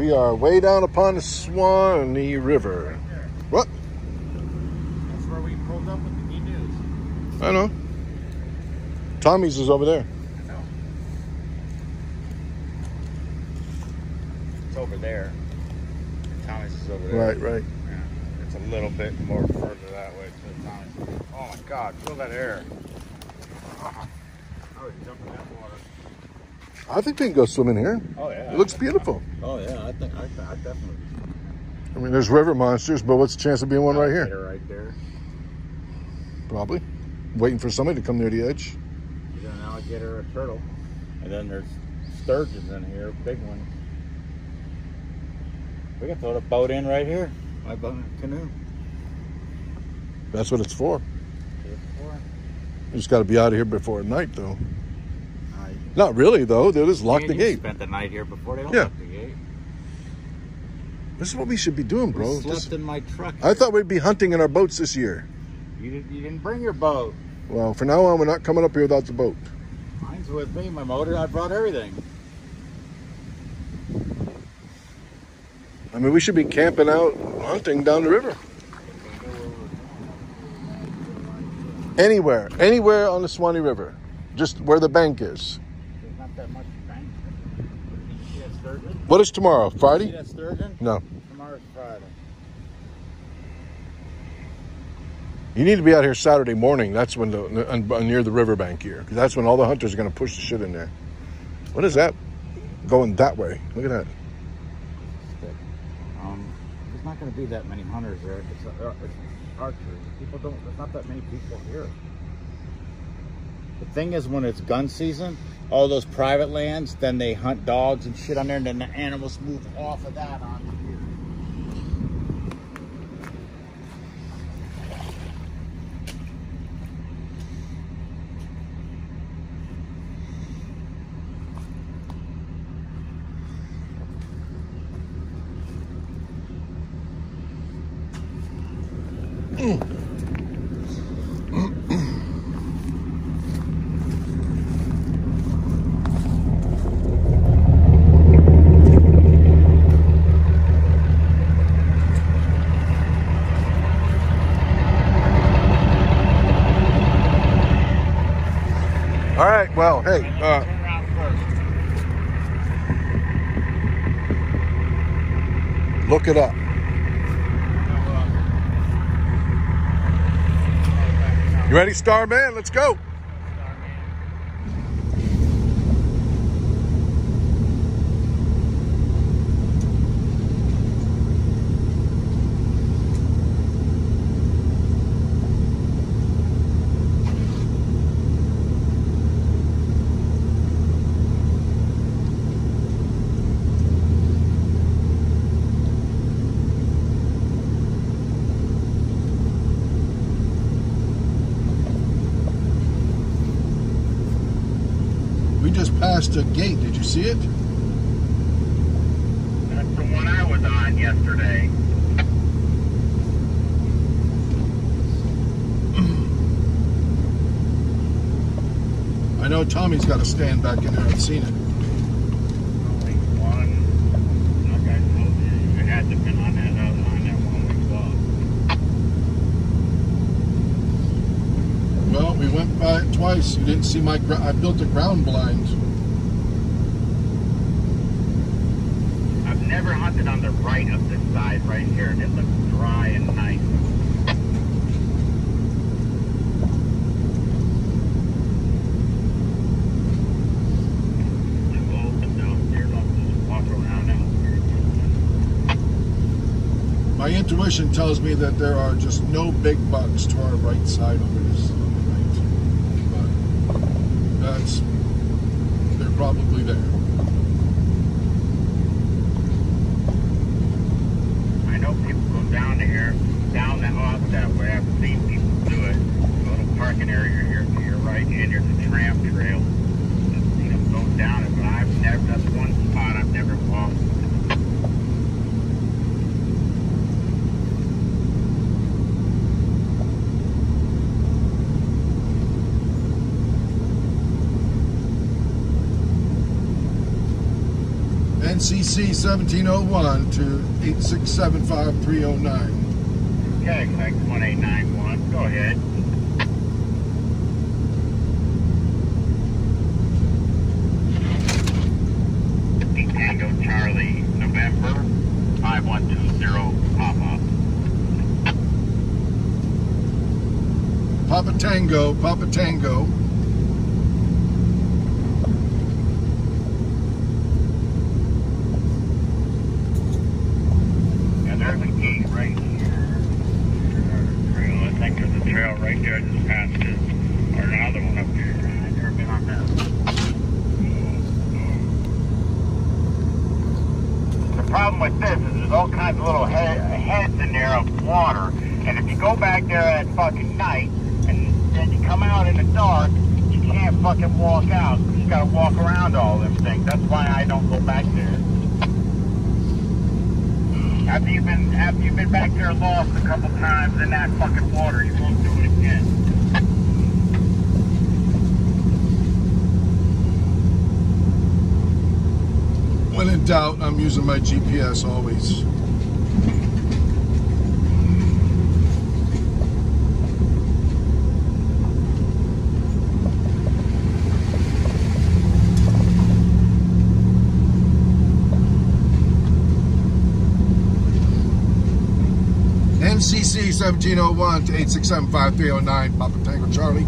We are way down upon the Swanee River. What? That's where we pulled up with the e-news. I know. Tommy's is over there. I know. It's over there. Thomas is over there. Right, right. Yeah. It's a little bit more further that way to Thomas. Oh my God! Feel that air. Oh, I was jumping that water. I think we can go swimming here. Oh yeah. It looks beautiful. Oh yeah. I think I, I definitely. I mean, there's river monsters, but what's the chance of being one right here? Right there. Probably. Waiting for somebody to come near the edge. You got an alligator, a turtle, and then there's sturgeons in here, big ones. We can throw the boat in right here. My boat canoe. That's what it's for. See it before? You just got to be out of here before night, though. Not really, though. They'll just lock the gate. Spent the night here before they Yeah. lock the gate. This is what we should be doing, Bro, bro. slept This- in my truck. I thought we'd be hunting in our boats this year. you, did, you didn't bring your boat. Well, for now on, we're not coming up here without the boat. Mine's with me. My motor. I brought everything. I mean, we should be camping out hunting down the river. Anywhere, anywhere on the Swanee River, just where the bank is. There's not that much bank. Did you see that sturgeon? What is tomorrow? Friday? that sturgeon? No. Tomorrow's Friday. You need to be out here Saturday morning. That's when the and near the riverbank here, 'cause that's when all the hunters are going to push the shit in there. What is that? Going that way? Look at that. Um, there's not going to be that many hunters there. It's, uh, it's archery. People don't. There's not that many people here. The thing is, when it's gun season, all those private lands, then they hunt dogs and shit on there, and then the animals move off of that onto here. Look it up. Starman? Let's go. We just passed a gate. Did you see it? That's the one I was on yesterday. [CLEARS THROAT] I know Tommy's got to stand back in there. I've seen it. Only one. Like I told you, you had to been on that other on that one we saw. Well, we went by it twice. You didn't see my. I built a ground blind. I've never hunted on the right up this side right here, and it looks dry and nice. My intuition tells me that there are just no big bucks to our right side over this on the right. But that's they're probably there. I know people go down to here, down that off that way. I've seen people do it. Little parking area here to your right, and there's a tram trail. I've seen them go down it, but I've never. That's one spot I've never walked. NCC 1701 to 8675309. Okay, nine one. Go ahead. Tango Charlie, November five one two zero. Pop up. Papa Tango, Papa Tango. And there's a gate right here. Trail. I think there's a trail right there just past it. Or another one up there. I've never been on that. The problem with this is there's all kinds of little he- heads in there of water. And if you go back there at fucking night and then you come out in the dark, you can't fucking walk out. You just gotta walk around all them things. That's why I don't go back there. After you've been after you've been back there lost a couple times in that fucking water, you won't do it again. When in doubt, I'm using my GPS always. NCC 1701 to 867 5309, Papa Tango Charlie.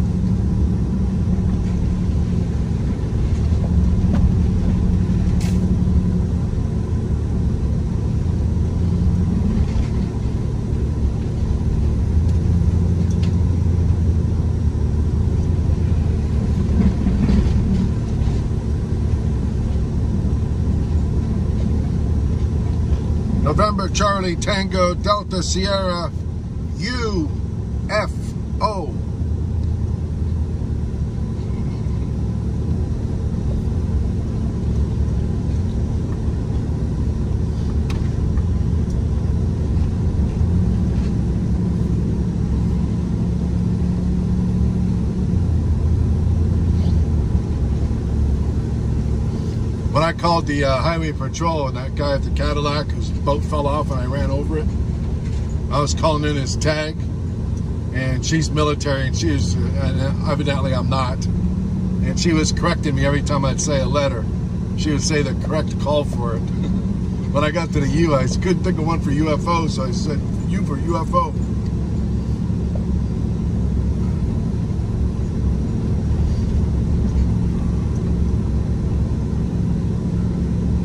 November Charlie Tango Delta Sierra UFO. When I called the uh, highway patrol and that guy at the Cadillac, whose boat fell off and I ran over it, I was calling in his tag, and she's military, and she was, and evidently I'm not, and she was correcting me every time I'd say a letter. She would say the correct call for it. [LAUGHS] when I got to the U, I couldn't think of one for UFO, so I said U for UFO.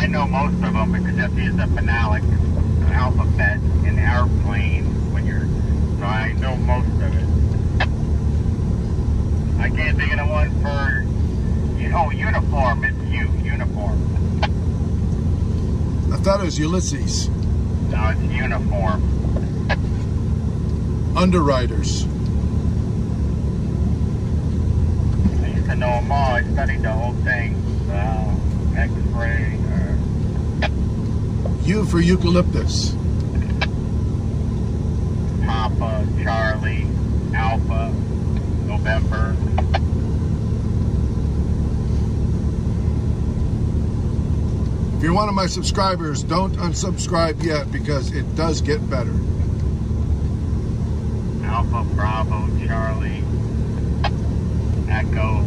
I know most of them because that is the phonetic alphabet in airplane when you're. So I know most of it. I can't think of the one for. You oh, uniform. It's you. Uniform. I thought it was Ulysses. No, it's uniform. Underwriters. I used to know them all. I studied the whole thing. Uh, X-ray. U for eucalyptus. Papa, Charlie, Alpha, November. If you're one of my subscribers, don't unsubscribe yet because it does get better. Alpha, Bravo, Charlie, Echo.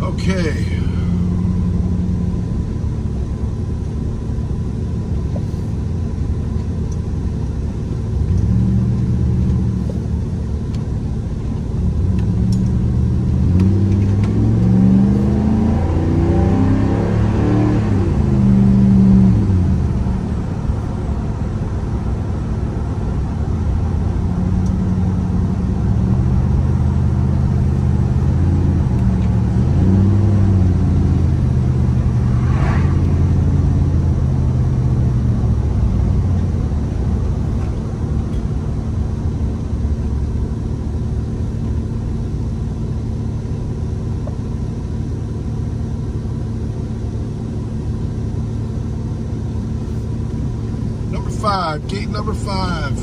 Okay. Number five, gate number five.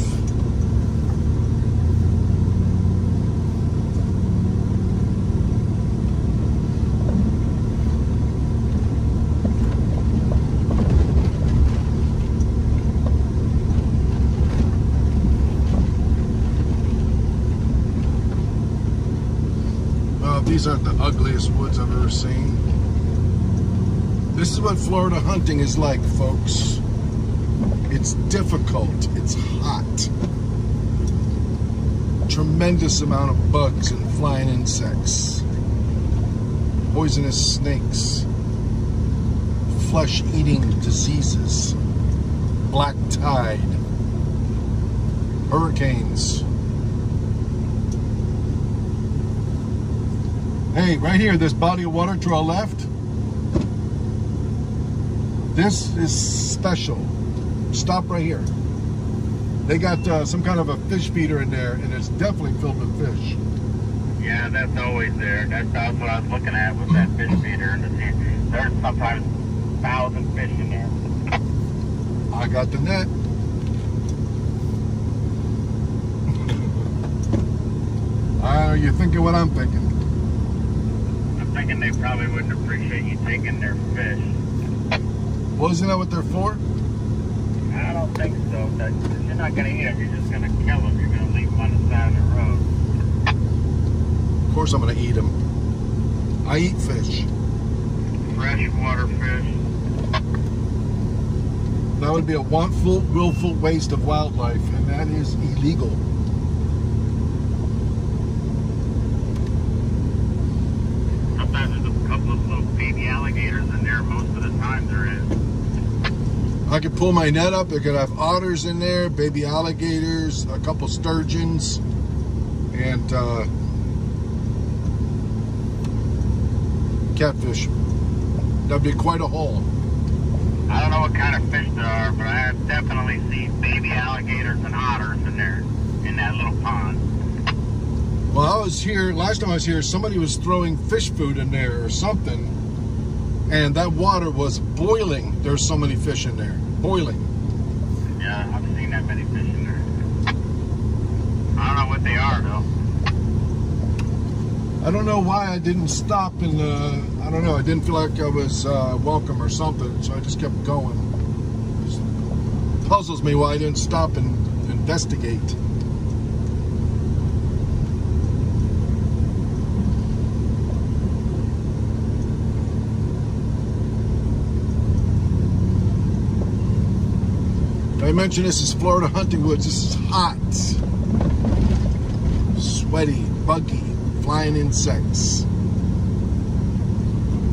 Well, these aren't the ugliest woods I've ever seen. This is what Florida hunting is like, folks. It's difficult. It's hot. Tremendous amount of bugs and flying insects. Poisonous snakes. Flesh-eating diseases. Black tide. Hurricanes. Hey, right here, this body of water to our left. This is special stop right here. They got uh, some kind of a fish feeder in there, and it's definitely filled with fish. Yeah, that's always there. That's, that's what I was looking at with that fish feeder. And the, there's sometimes thousand fish in there. I got the net. Are [LAUGHS] you thinking what I'm thinking? I'm thinking they probably wouldn't appreciate you taking their fish. Wasn't that what they're for? Think so. That, you're not eat them. You're just going to kill them. You're to leave them on the side of the road. Of course I'm going to eat them. I eat fish. Freshwater fish. That would be a wantful, willful waste of wildlife, and that is illegal. Sometimes there's a couple of little baby alligators in there. Most of the time there is. I could pull my net up. It could have otters in there, baby alligators, a couple sturgeons, and uh, catfish. That'd be quite a haul. I don't know what kind of fish there are, but I have definitely seen baby alligators and otters in there, in that little pond. Well, I was here, last time I was here, somebody was throwing fish food in there or something, and that water was boiling. There's so many fish in there. Boiling. Yeah, I've seen that many fish in there. I don't know what they are though. I don't know why I didn't stop and uh, I don't know. I didn't feel like I was uh, welcome or something, so I just kept going. It puzzles me why I didn't stop and investigate. I mentioned this is Florida hunting woods. This is hot, sweaty, buggy, flying insects,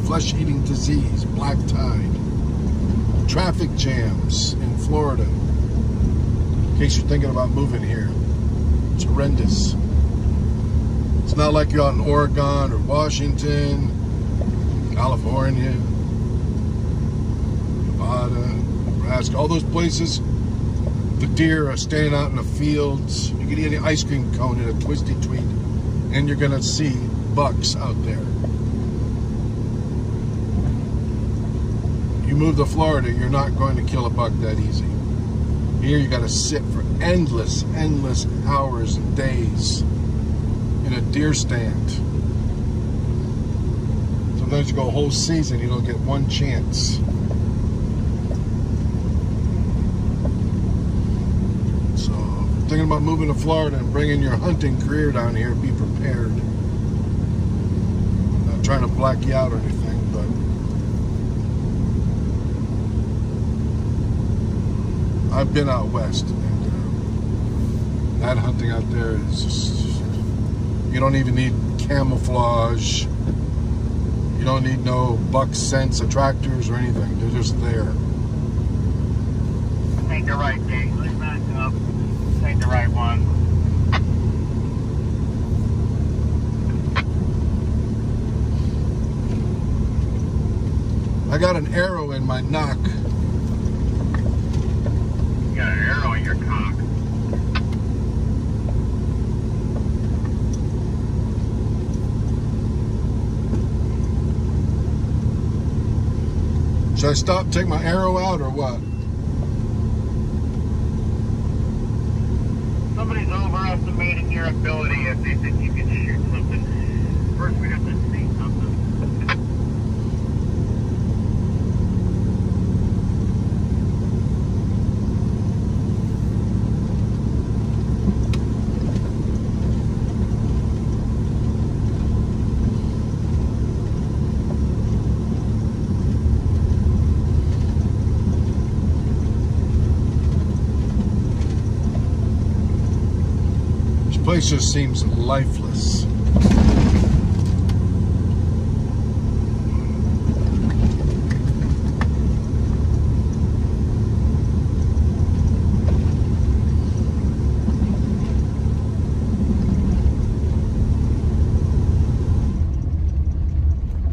flesh-eating disease, black tide, traffic jams in Florida. In case you're thinking about moving here, it's horrendous. It's not like you're out in Oregon or Washington, California, Nevada, Nebraska, all those places the deer are staying out in the fields. You can eat an ice cream cone in a twisty tweet, and you're gonna see bucks out there. You move to Florida, you're not going to kill a buck that easy. Here you gotta sit for endless, endless hours and days in a deer stand. Sometimes you go a whole season, you don't get one chance. Thinking about moving to Florida and bringing your hunting career down here, be prepared. I'm not trying to black you out or anything, but I've been out west, and uh, that hunting out there is just, you don't even need camouflage. You don't need no buck scents, attractors, or anything. They're just there. I think you're right, Dave. Let's back up ain't the right one. I got an arrow in my nock. You got an arrow in your cock. Should I stop, take my arrow out, or what? Somebody's overestimating your ability if they think you can shoot something. First, we have to see something. Place just seems lifeless.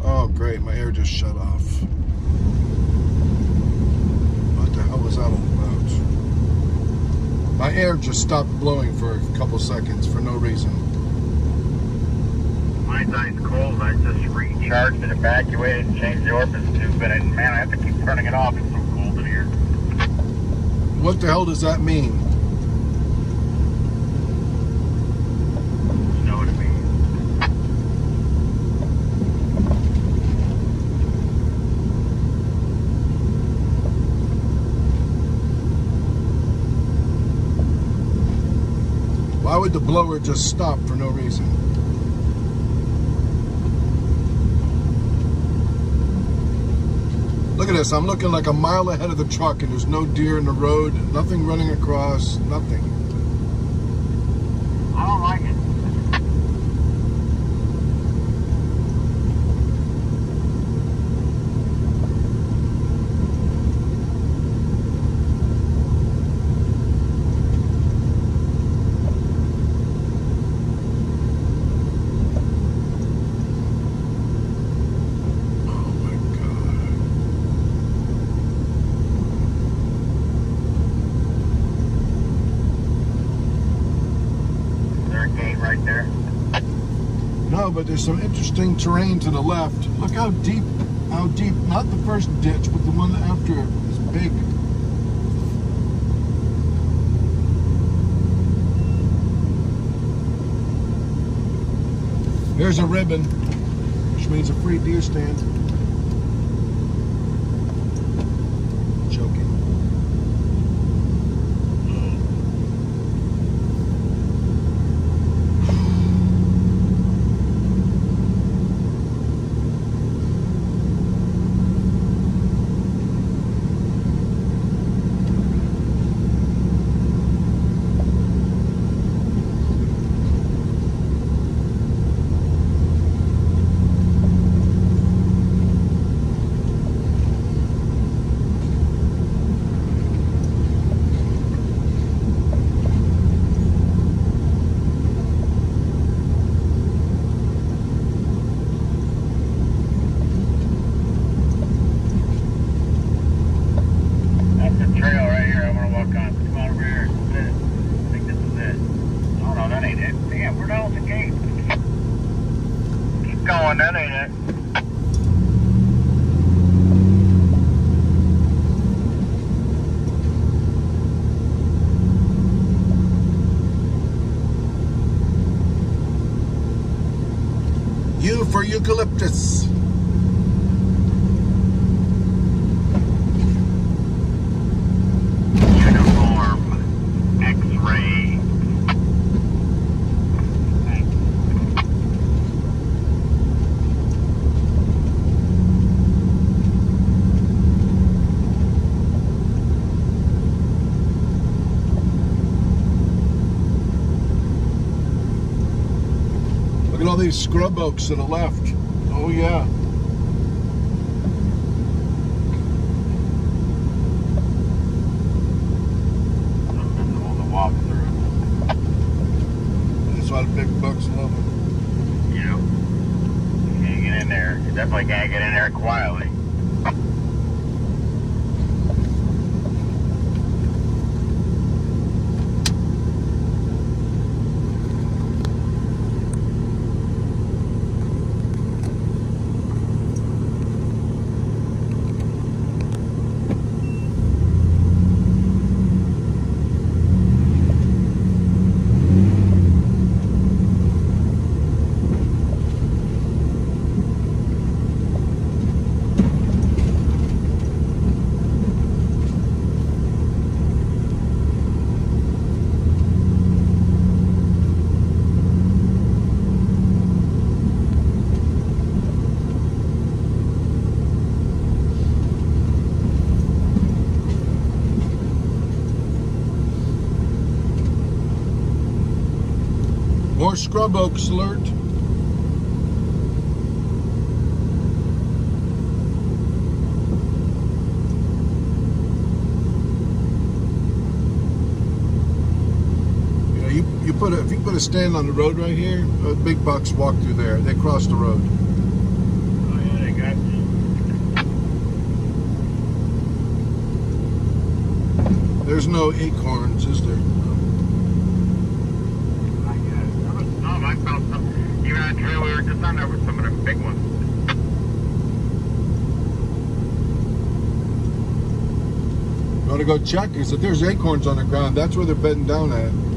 Oh great, my air just shut off. What the hell was that all about? My air just stopped blowing for a couple seconds for no reason. Mine's ice cold. I just recharged and evacuated and changed the orifice tube it. Man, I have to keep turning it off. It's so cold in here. What the hell does that mean? You know what it means. Why would the blower just stop for no reason? Look at this. I'm looking like a mile ahead of the truck and there's no deer in the road, nothing running across, nothing. interesting terrain to the left. Look how deep, how deep, not the first ditch, but the one after it is big. There's a ribbon, which means a free deer stand. scrub oaks to the left. Oh yeah. scrub oak slurt. You know, you, you put a, if you put a stand on the road right here, a big bucks walk through there. They cross the road. There's no acorns, is there? go check because if there's acorns on the ground, that's where they're bedding down at.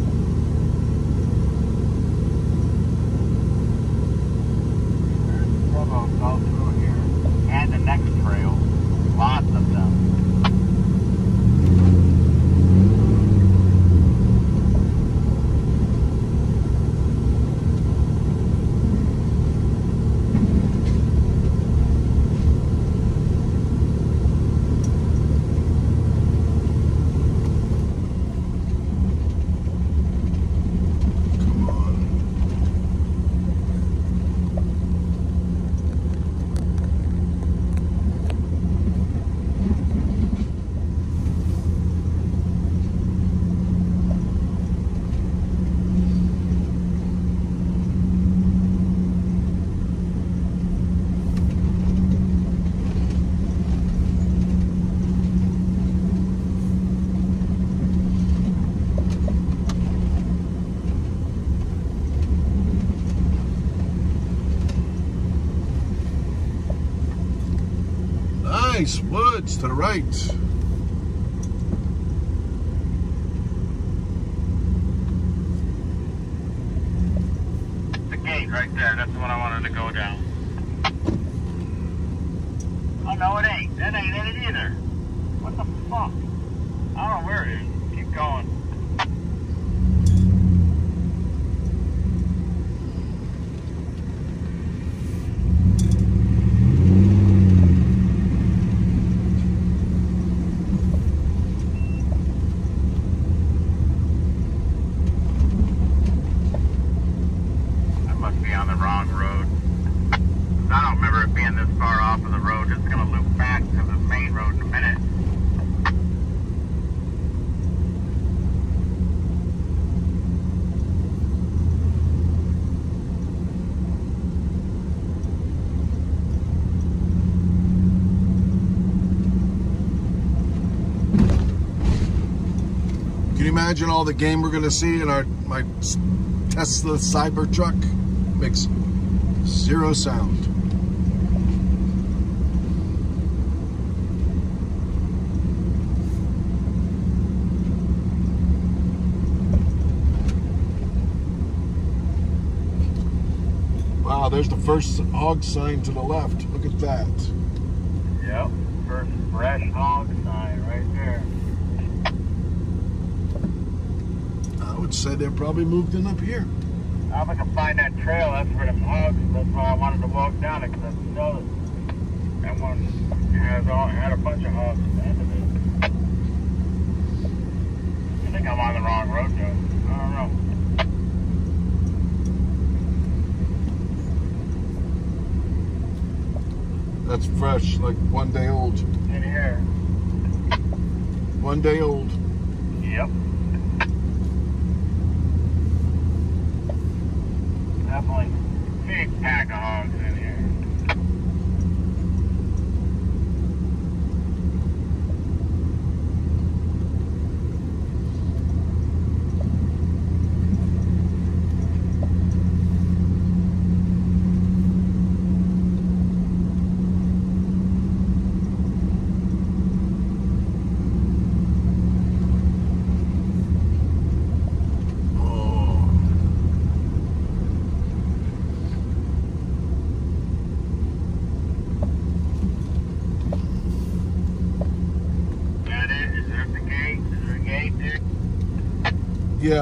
nice. Woods to the right. The gate right there. That's the one I wanted to go down. Oh, no, it ain't. That ain't it either. What the fuck? I don't know where it is. Keep going. Imagine all the game we're going to see in our my Tesla Cybertruck? Makes zero sound. Wow, there's the first hog sign to the left. Look at that. Yep. First fresh hog sign right there. Would say they're probably moved in up here. If I can find that trail, that's where them hogs. That's why I wanted to walk down it because I know that that one has all had a bunch of hogs at the end of it. I think I'm on the wrong road, Joe. I don't know. That's fresh, like one day old. In here. One day old. Yep. Definitely big pack of hogs in here. Oh. That it? Is there the gate? Is there a gate there?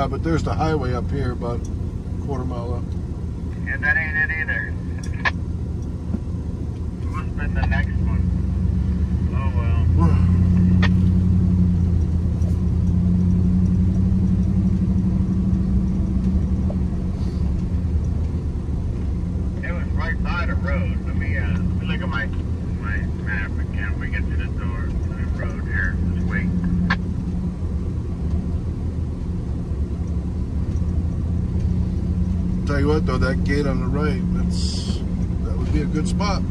Yeah, but there's the highway up here, about a quarter mile up. Yeah, that ain't it either. It must have been the next one. Oh well. It was right by the road. Let me uh let me look at my my map again. We get to the door to the road here. Just wait. Tell you what, though, that gate on the right, that's that would be a good spot.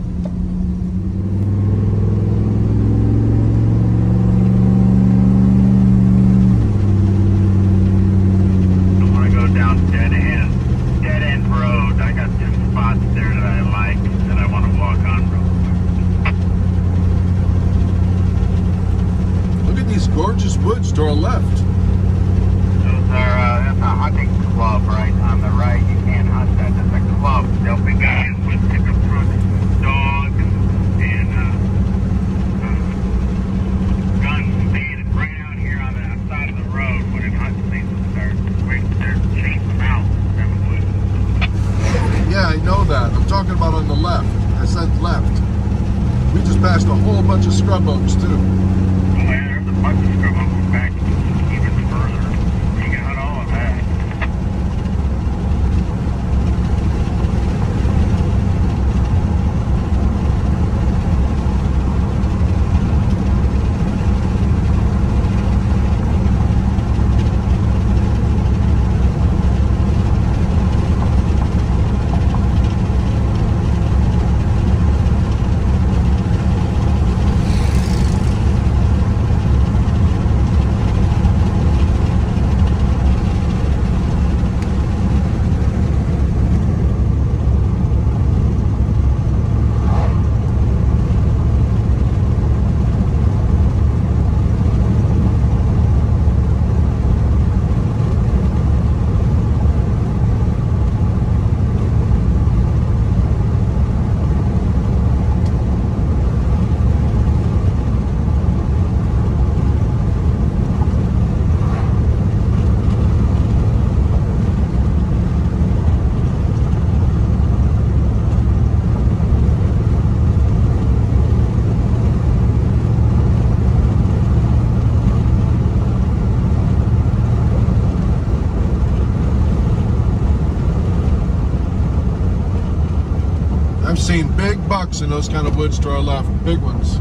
In those kind of woods to our left, big ones.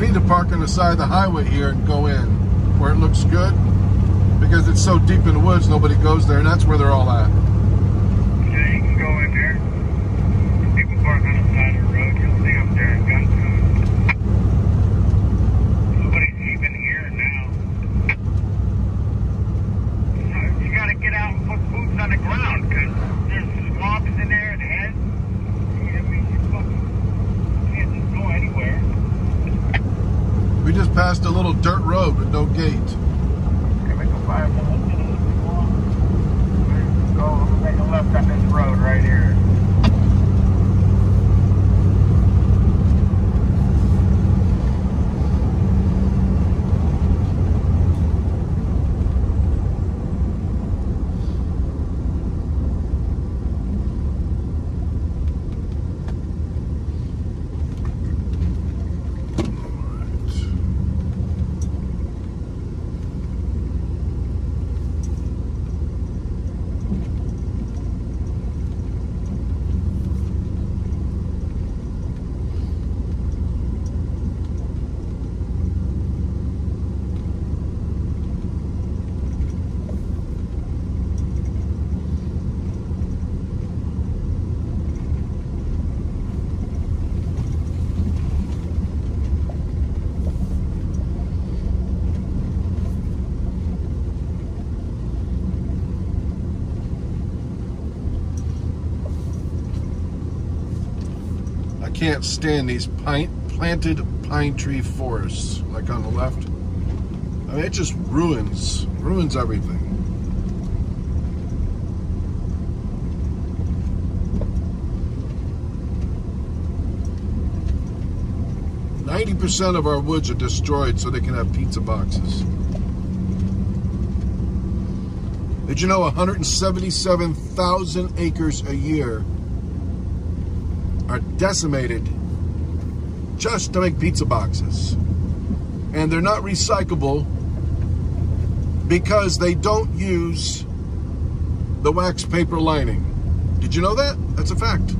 We need to park on the side of the highway here and go in where it looks good because it's so deep in the woods nobody goes there and that's where they're all at. Yeah, you can go in there. People park on the side of the road. You'll see them there in Gunstone. Nobody's even here now. So You gotta get out and put boots on the ground because there's swamps in there and heads. I mean, you fucking can't just go anywhere. We just passed a little dirt road with no gate. Can we go five minutes into this swamp? Go make a left on this road right here. I can't stand these pine, planted pine tree forests like on the left. I mean, it just ruins, ruins everything. Ninety percent of our woods are destroyed so they can have pizza boxes. Did you know 177,000 acres a year are decimated just to make pizza boxes. And they're not recyclable because they don't use the wax paper lining. Did you know that? That's a fact.